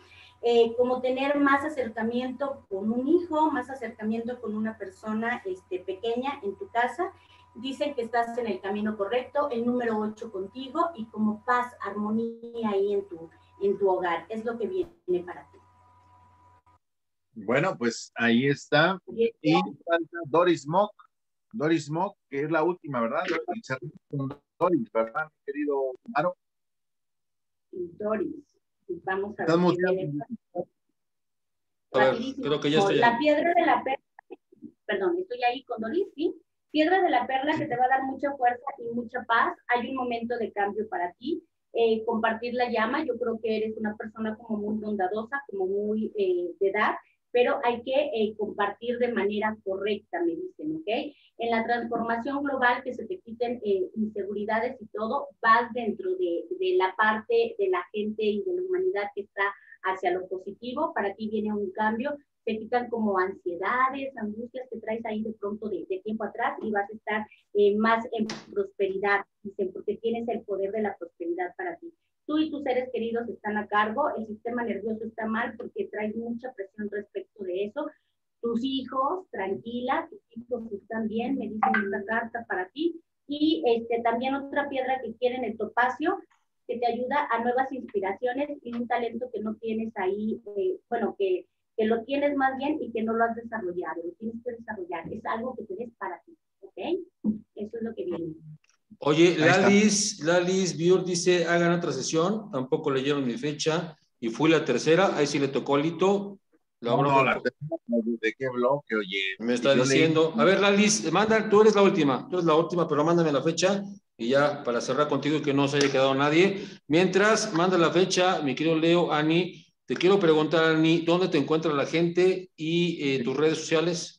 Eh, como tener más acercamiento con un hijo, más acercamiento con una persona este, pequeña en tu casa. Dicen que estás en el camino correcto, el número 8 contigo y como paz, armonía ahí en tu, en tu hogar. Es lo que viene para ti. Bueno, pues ahí está. Y Doris Mock Doris Mock, que es la última, ¿verdad? Doris, ¿verdad, querido Maro? Doris, vamos a ver. creo que ya estoy La piedra de la perla, perdón, estoy ahí con Doris, ¿sí? Piedra de la perla que te va a dar mucha fuerza y mucha paz. Hay un momento de cambio para ti. Eh, compartir la llama, yo creo que eres una persona como muy bondadosa, como muy eh, de edad, pero hay que eh, compartir de manera correcta, me dicen, ¿ok? En la transformación global, que se te quiten eh, inseguridades y todo, vas dentro de, de, la parte de la gente y de la humanidad que está hacia lo positivo, para ti viene un cambio, te quitan como ansiedades, angustias que traes ahí de pronto de, de tiempo atrás y vas a estar eh, más en prosperidad, dicen, porque tienes el poder de la prosperidad para ti tú y tus seres queridos están a cargo, el sistema nervioso está mal porque traes mucha presión respecto de eso. Tus hijos, tranquila, tus hijos están bien, me dicen esta carta para ti. Y este, también otra piedra que quieren, el topacio, que te ayuda a nuevas inspiraciones y un talento que no tienes ahí, eh, bueno, que, que lo tienes más bien y que no lo has desarrollado, lo tienes que desarrollar. Es algo que tienes para ti, ¿ok? Eso es lo que viene. Oye, Lalis, Lalis Biur dice, hagan otra sesión, tampoco leyeron mi fecha, y fui la tercera, ahí sí le tocó Lito. La no, la ¿de qué bloque, oye? Me está diciendo, a ver, Lalis, manda, tú eres la última, tú eres la última, pero mándame la fecha, y ya, para cerrar contigo y que no se haya quedado nadie. Mientras, manda la fecha, mi querido Leo, Ani, te quiero preguntar, Ani, ¿dónde te encuentra la gente y eh, tus redes sociales?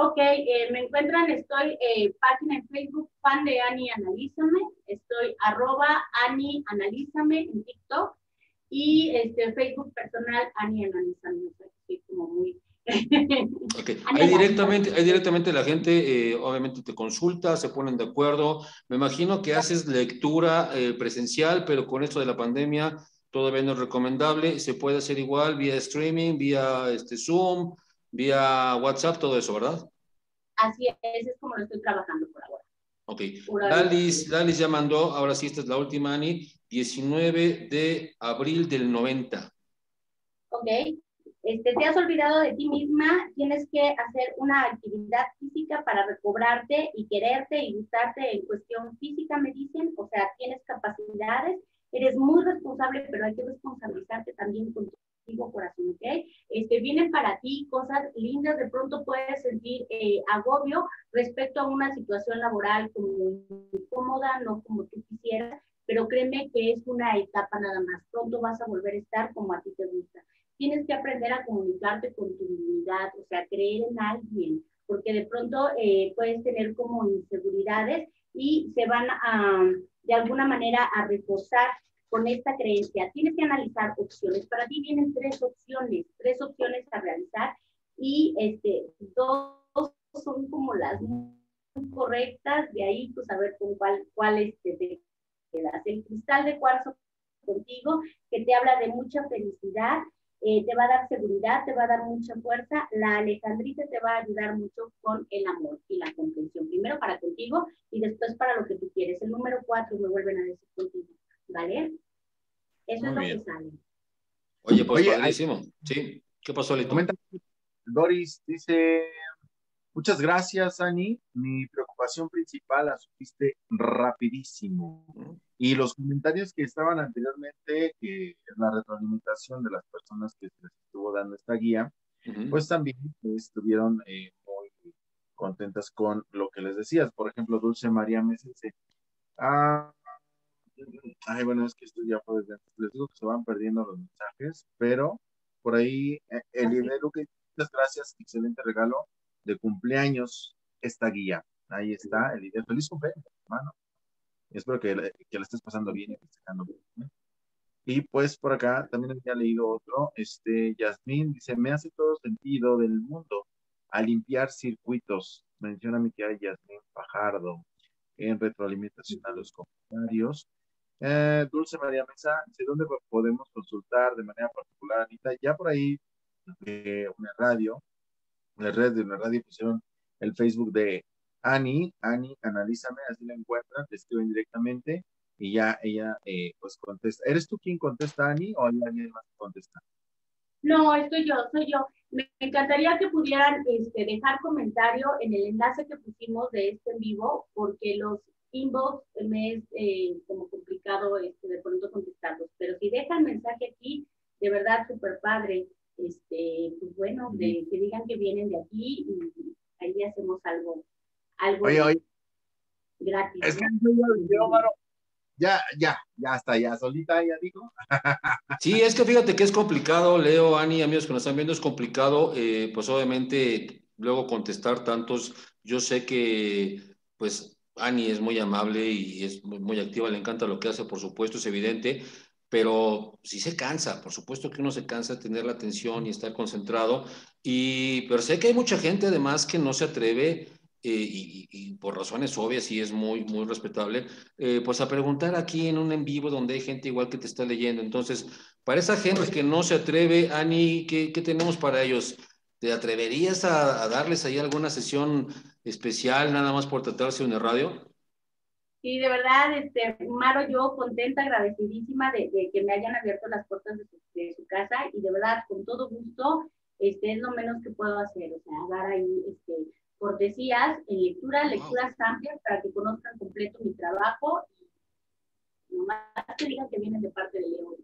Ok, eh, me encuentran, estoy eh, página en Facebook, fan de Ani Analízame, estoy arroba Ani Analízame en TikTok y este, Facebook personal Ani Analízame, o como muy... okay. Ahí directamente, ahí directamente la gente eh, obviamente te consulta, se ponen de acuerdo. Me imagino que haces lectura eh, presencial, pero con esto de la pandemia todavía no es recomendable. Se puede hacer igual vía streaming, vía este, Zoom, vía WhatsApp, todo eso, ¿verdad? Así es, es como lo estoy trabajando por ahora. Ok. Lalis, Lalis ya mandó, ahora sí, esta es la última, Ani, 19 de abril del 90. Ok. Este, te has olvidado de ti misma, tienes que hacer una actividad física para recobrarte y quererte y gustarte en cuestión física, me dicen, o sea, tienes capacidades, eres muy responsable, pero hay que responsabilizarte también con corazón, ¿ok? Este, vienen para ti cosas lindas, de pronto puedes sentir eh, agobio respecto a una situación laboral como incómoda, no como tú quisieras, pero créeme que es una etapa nada más, pronto vas a volver a estar como a ti te gusta. Tienes que aprender a comunicarte con tu divinidad, o sea, creer en alguien, porque de pronto eh, puedes tener como inseguridades y se van a, de alguna manera, a reforzar con esta creencia. Tienes que analizar opciones. Para ti vienen tres opciones, tres opciones a realizar y este, dos son como las correctas, de ahí pues a ver con cuál, cuál este, te quedas. El cristal de cuarzo contigo, que te habla de mucha felicidad, eh, te va a dar seguridad, te va a dar mucha fuerza. La alejandrita te va a ayudar mucho con el amor y la comprensión. Primero para contigo y después para lo que tú quieres. El número cuatro me vuelven a decir contigo. ¿Vale? Eso es lo que sale. Oye, pues Oye, Sí. ¿Qué pasó, Lito? Doris dice, muchas gracias, Ani. Mi preocupación principal la supiste rapidísimo. Y los comentarios que estaban anteriormente, que la retroalimentación de las personas que se les estuvo dando esta guía, pues también estuvieron eh, muy contentas con lo que les decías. Por ejemplo, Dulce María me dice, ah, ay, bueno, es que esto ya fue desde antes. Les digo que se van perdiendo los mensajes, pero por ahí, eh, el dinero que muchas gracias, excelente regalo de cumpleaños esta guía. Ahí está, el idea. Feliz cumpleaños, hermano. Espero que, que la estés pasando bien y bien. Y pues por acá también había leído otro, este, Yasmín dice, me hace todo sentido del mundo a limpiar circuitos. Menciona mi tía Yasmín Fajardo en retroalimentación a los comentarios. Eh, Dulce María Mesa, ¿de dónde podemos consultar de manera particular, Anita? Ya por ahí, eh, una radio, la red de una radio pusieron el Facebook de Ani, Ani, analízame, así la encuentran, te escriben directamente y ya ella eh, pues contesta. ¿Eres tú quien contesta, Ani, o hay alguien más que contesta? No, estoy yo, soy yo. Me encantaría que pudieran este, dejar comentario en el enlace que pusimos de este en vivo, porque los inbox me es eh, como complicado este, de pronto contestarlos, pero si dejan mensaje aquí, de verdad súper padre, este, pues bueno, de, que digan que vienen de aquí y ahí hacemos algo algo gratis. Es que ya, ya, ya está, ya solita, ya dijo. sí, es que fíjate que es complicado, Leo, Ani, amigos que nos están viendo, es complicado, eh, pues obviamente luego contestar tantos. Yo sé que, pues, Ani es muy amable y es muy, activa, le encanta lo que hace, por supuesto, es evidente, pero sí se cansa, por supuesto que uno se cansa de tener la atención y estar concentrado, y, pero sé que hay mucha gente además que no se atreve eh, y, por razones obvias y es muy, muy respetable, eh, pues a preguntar aquí en un en vivo donde hay gente igual que te está leyendo. Entonces, para esa gente que no se atreve, Ani, ¿qué, qué tenemos para ellos? ¿Te atreverías a, darles ahí alguna sesión especial nada más por tratarse de una radio? Sí, de verdad, este, Maro, yo contenta, agradecidísima de, que me hayan abierto las puertas de su, de su, casa y de verdad, con todo gusto, este, es lo menos que puedo hacer, o sea, dar ahí este, cortesías en lectura, lecturas amplias para que conozcan completo mi trabajo y nomás que digan que vienen de parte de Leo,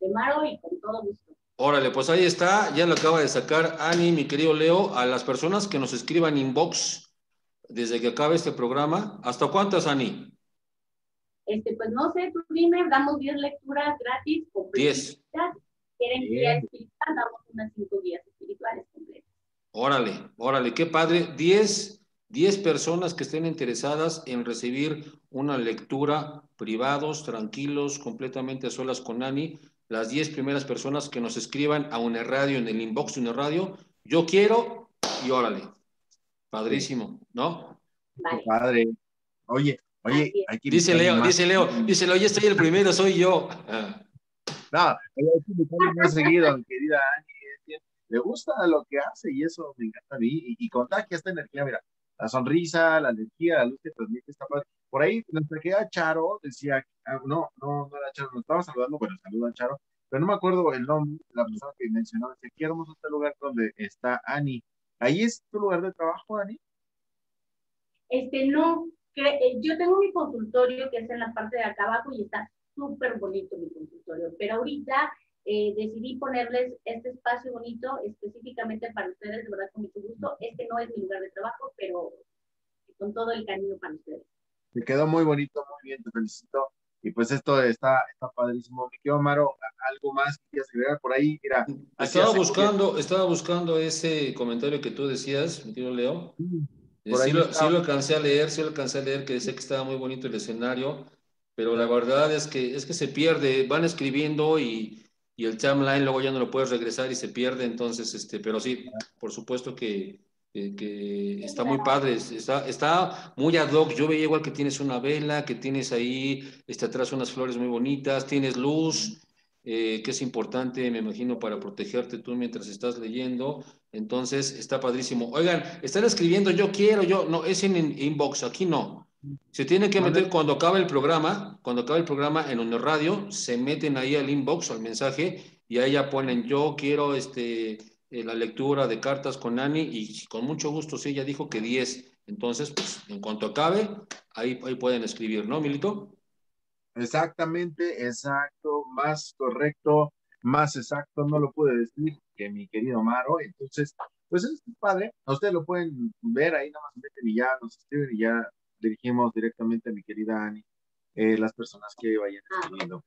de, Maro y con todo gusto. Órale, pues ahí está, ya lo acaba de sacar Ani, mi querido Leo, a las personas que nos escriban inbox desde que acabe este programa. ¿Hasta cuántas, Ani? Este, pues no sé, tú dime, damos 10 lecturas gratis. 10. Quieren guías espiritual, damos unas 5 guías espirituales completas. Órale, órale, qué padre. 10, personas que estén interesadas en recibir una lectura privados, tranquilos, completamente solas con Ani. Las 10 primeras personas que nos escriban a una radio en el inbox de una radio. Yo quiero y órale. Padrísimo, ¿no? Padre. Oye, oye, hay que dice Leo, dice Leo, dice Leo, ya estoy el primero, soy yo. No, hay que más seguido, querida Ani le gusta lo que hace y eso me encanta a mí y, y contagia esta energía, mira, la sonrisa, la energía, la luz que transmite esta parte. Por ahí nuestra querida Charo decía, ah, no, no, no era Charo, nos estaba saludando, bueno, saluda a Charo, pero no me acuerdo el nombre de la persona que mencionó, dice, qué hermoso este lugar donde está Ani. ¿Ahí es tu lugar de trabajo, Ani? Este, no, eh, yo tengo mi consultorio que es en la parte de acá abajo y está súper bonito mi consultorio, pero ahorita eh, decidí ponerles este espacio bonito específicamente para ustedes, de verdad con mucho gusto. Este no es mi lugar de trabajo, pero con todo el cariño para ustedes. Te quedó muy bonito, muy bien, te felicito. y pues esto está, está padrísimo. Mi querido Maro, algo más que quieras agregar por ahí. Mira, estaba buscando, estaba buscando ese comentario que tú decías, mi querido Leo. Sí, lo, sí, lo, alcancé a leer, sí lo alcancé a leer, que decía que estaba muy bonito el escenario, pero la verdad es que, es que se pierde, van escribiendo y, y el timeline luego ya no lo puedes regresar y se pierde, entonces, este, pero sí, por supuesto que, que, está muy padre, está, está muy ad hoc. Yo veía igual que tienes una vela, que tienes ahí este, atrás unas flores muy bonitas, tienes luz, eh, que es importante, me imagino, para protegerte tú mientras estás leyendo. Entonces, está padrísimo. Oigan, están escribiendo, yo quiero, yo, no, es en inbox, aquí no. Se tiene que meter cuando acaba el programa, cuando acaba el programa en una radio, se meten ahí al inbox, al mensaje, y ahí ya ponen, yo quiero este eh, la lectura de cartas con Ani y con mucho gusto, sí, ella dijo que 10. Entonces, pues en cuanto acabe, ahí, ahí pueden escribir, ¿no, Milito? Exactamente, exacto, más correcto, más exacto, no lo puede decir que mi querido Maro. Entonces, pues es padre, ustedes lo pueden ver ahí, nada más meten y ya nos escriben y ya dirigimos directamente a mi querida Ani, eh, las personas que vayan ah. escribiendo.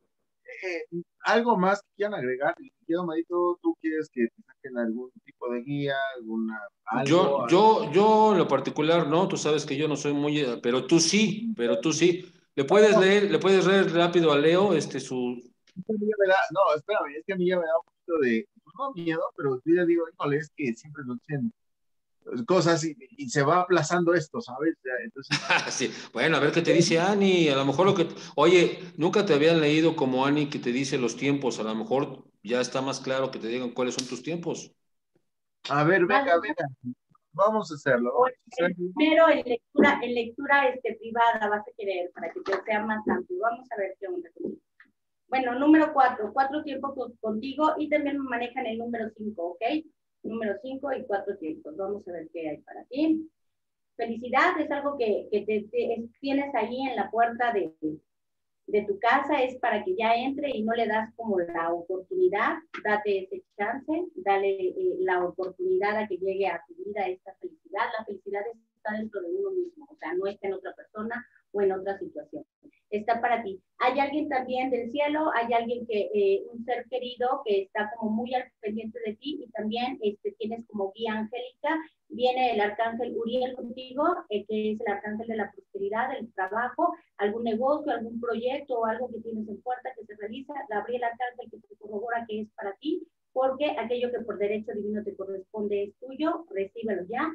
Eh, algo más que quieran agregar, quiero, Marito, ¿tú quieres que te saquen algún tipo de guía, alguna... yo, yo, yo en lo particular, no, tú sabes que yo no soy muy, pero tú sí, pero tú sí. ¿Le puedes leer, le puedes leer rápido a Leo este su... No, espérame, es que a mí ya me da un poquito de, no miedo, pero yo le digo, híjole, es que siempre lo dicen cosas y, se va aplazando esto, ¿sabes? Entonces... sí. Bueno, a ver qué te dice Ani, a lo mejor lo que... Oye, nunca te habían leído como Ani que te dice los tiempos, a lo mejor ya está más claro que te digan cuáles son tus tiempos. A ver, venga, venga, vamos a hacerlo. Primero en lectura, en lectura este, privada vas a querer para que te sea más amplio. Vamos a ver qué onda. Bueno, número cuatro, cuatro tiempos contigo y también me manejan el número cinco, ¿ok? Número 5 y cuatro tiempos. Vamos a ver qué hay para ti. Felicidad es algo que, que te, tienes ahí en la puerta de, de tu casa, es para que ya entre y no le das como la oportunidad, date ese chance, dale eh, la oportunidad a que llegue a tu vida esta felicidad. La felicidad está dentro de uno mismo, o sea, no está en otra persona o en otra situación está para ti. Hay alguien también del cielo, hay alguien que, eh, un ser querido que está como muy al pendiente de ti y también este, tienes como guía angélica. Viene el arcángel Uriel contigo, eh, que es el arcángel de la prosperidad, del trabajo, algún negocio, algún proyecto o algo que tienes en puerta que se realiza. Gabriel Arcángel que te corrobora que es para ti, porque aquello que por derecho divino te corresponde es tuyo, recíbelo ya.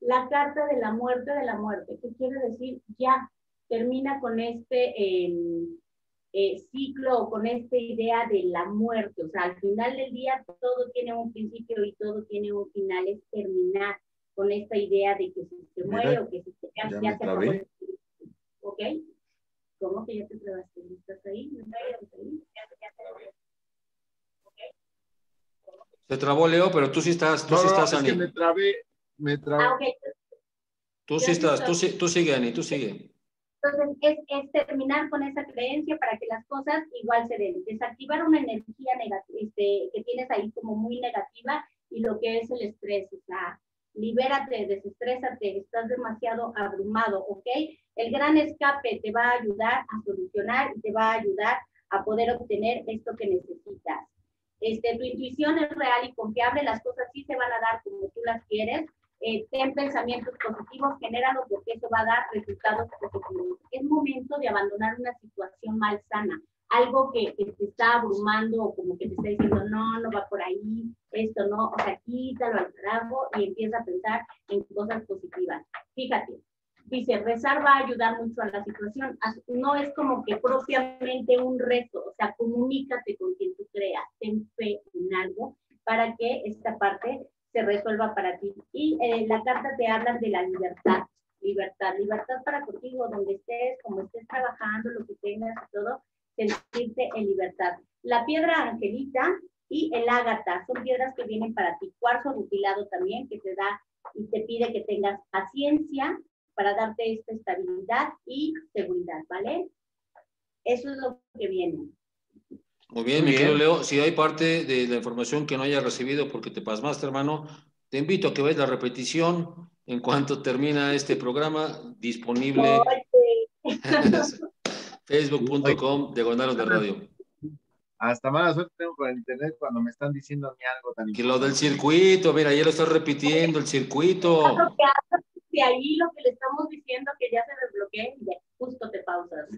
La carta de la muerte de la muerte, ¿qué quiere decir? Ya, termina con este em, eh, ciclo o con esta idea de la muerte. O sea, al final del día todo tiene un principio y todo tiene un final, es terminar con esta idea de que si se muere o que si se ya, ya se acabó. ¿Ok? ¿Cómo que ya te trabaste? ¿Estás ahí? Se trabó Leo, pero tú sí estás, tú sí estás, es que me trabé, me trabé. Ah, okay. Tú sí estás, tú, tú sigue, Ani, tú sigue. Entonces, es, es, terminar con esa creencia para que las cosas igual se den. Desactivar una energía este, que tienes ahí como muy negativa y lo que es el estrés. O sea, libérate, desestrésate, estás demasiado abrumado, ¿ok? El gran escape te va a ayudar a solucionar y te va a ayudar a poder obtener esto que necesitas. Este, tu intuición es real y confiable, las cosas sí se van a dar como tú las quieres, eh, ten pensamientos positivos, genéralo porque eso va a dar resultados positivos. Es momento de abandonar una situación malsana, algo que, te está abrumando o como que te está diciendo, no, no va por ahí, esto no, o sea, quítalo al trago y empieza a pensar en cosas positivas. Fíjate, dice, rezar va a ayudar mucho a la situación. No es como que propiamente un rezo, o sea, comunícate con quien tú creas, ten fe en algo para que esta parte se resuelva para ti. Y eh, la carta te habla de la libertad, libertad, libertad para contigo, donde estés, como estés trabajando, lo que tengas y todo, sentirte en libertad. La piedra angelita y el ágata son piedras que vienen para ti. Cuarzo rutilado también, que te da y te pide que tengas paciencia para darte esta estabilidad y seguridad, ¿vale? Eso es lo que viene. Muy bien, mi querido Leo. Si hay parte de la información que no haya recibido porque te pasmaste, hermano, te invito a que veas la repetición en cuanto termina este programa disponible. Facebook.com, diagonal de radio. Hasta mala suerte tengo con el internet cuando me están diciendo a mí algo tan Que lo del circuito, mira, ya lo estoy repitiendo, el circuito. Y ahí lo que le estamos diciendo que ya se desbloquee justo te pausas.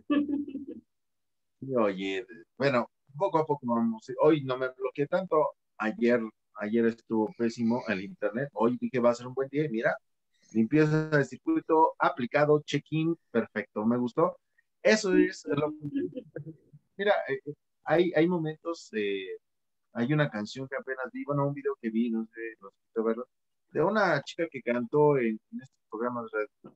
Oye, bueno, poco a poco vamos. Hoy no me bloqueé tanto. Ayer, ayer estuvo pésimo el internet. Hoy dije va a ser un buen día y mira, limpieza de circuito aplicado, check-in, perfecto. Me gustó. Eso es lo Mira, eh, eh, hay, hay momentos, eh, hay una canción que apenas vi, bueno, un video que vi, no sé, no sé verlo, de una chica que cantó en, en estos programas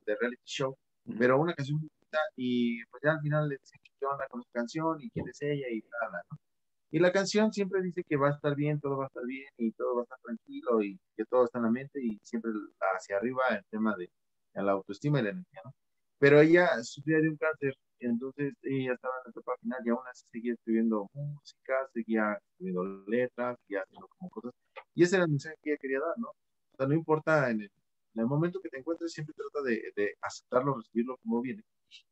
de, reality show, pero una canción y pues ya al final le dicen qué onda con su canción y quién es ella y nada, ¿no? Y la canción siempre dice que va a estar bien, todo va a estar bien y todo va a estar tranquilo y que todo está en la mente y siempre hacia arriba el tema de la autoestima y la energía, ¿no? Pero ella sufría de un cáncer, entonces ella estaba en la etapa final y aún así seguía escribiendo música, seguía escribiendo letras, seguía haciendo como cosas. Y ese era el mensaje que ella quería dar, ¿no? O sea, no importa en el, en el momento que te encuentres, siempre trata de, de aceptarlo, recibirlo como viene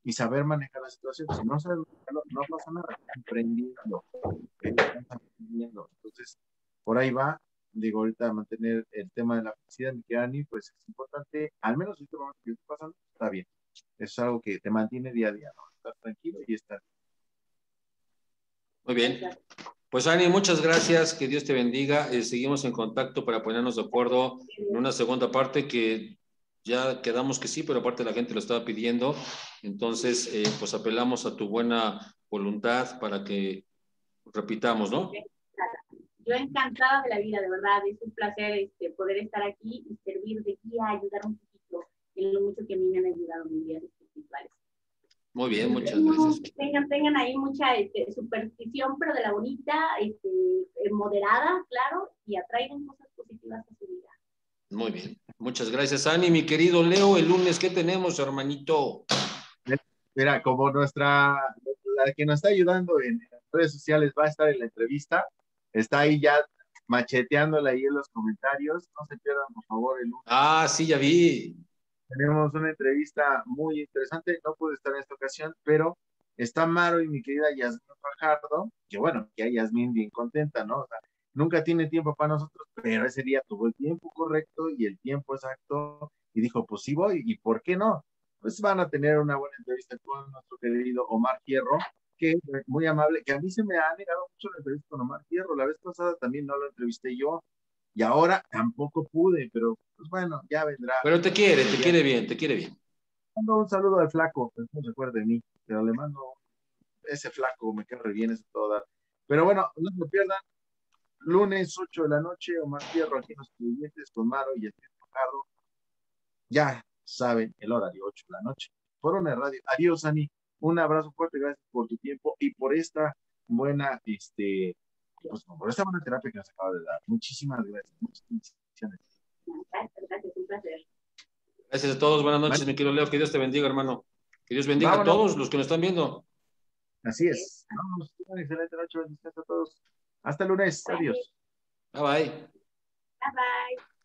y saber manejar la situación. Si no sabes no pasa nada, emprendiendo, Entonces, por ahí va, digo, ahorita mantener el tema de la felicidad de Ani, pues es importante, al menos si este momento que está pasando, está bien. es algo que te mantiene día a día, ¿no? Estar tranquilo y estar. Muy bien. Pues Ani, muchas gracias, que Dios te bendiga. Eh, seguimos en contacto para ponernos de acuerdo en una segunda parte que ya quedamos que sí, pero aparte la gente lo estaba pidiendo. Entonces, eh, pues apelamos a tu buena voluntad para que repitamos, ¿no? Yo encantada de la vida, de verdad. Es un placer este, poder estar aquí y servir de guía, ayudar un poquito en lo mucho que a mí me han ayudado mis días espirituales. Muy bien, muchas gracias. Tengan, tengan ahí mucha este, superstición, pero de la bonita, este, moderada, claro, y atraigan cosas positivas a su vida. Muy bien. Muchas gracias, Ani. Mi querido Leo, el lunes, ¿qué tenemos, hermanito? Mira, como nuestra, la que nos está ayudando en redes sociales va a estar en la entrevista, está ahí ya macheteándola ahí en los comentarios. No se pierdan, por favor, el lunes. Ah, sí, ya vi. Tenemos una entrevista muy interesante. No pude estar en esta ocasión, pero está Maro y mi querida Yasmin Fajardo, que bueno, que hay Yasmin bien contenta, ¿no? O sea, nunca tiene tiempo para nosotros, pero ese día tuvo el tiempo correcto y el tiempo exacto y dijo, pues sí voy, ¿y por qué no? Pues van a tener una buena entrevista con nuestro querido Omar Hierro, que es muy amable, que a mí se me ha negado mucho la entrevista con Omar Hierro, la vez pasada también no lo entrevisté yo, y ahora tampoco pude, pero pues bueno, ya vendrá. Pero te quiere, te quiere bien, te quiere bien. Mando un saludo al flaco, pues no se acuerde de mí, pero le mando ese flaco, me queda re bien ese todo. Pero bueno, no se pierdan, lunes 8 de la noche, Omar Fierro aquí en los clientes con Maro y el Fajardo. Ya saben el horario, 8 de la noche. Por una radio. Adiós, Ani. Un abrazo fuerte, gracias por tu tiempo y por esta buena, este, pues, por esta buena terapia que nos acaba de dar. Muchísimas gracias. Muchas gracias, un placer. Gracias a todos, buenas noches, mi querido Leo, que Dios te bendiga, hermano. Que Dios bendiga a todos los que nos están viendo. Así es. Vamos, excelente noche, bendiciones a todos. Hasta el lunes. Adiós. Bye bye. Bye bye.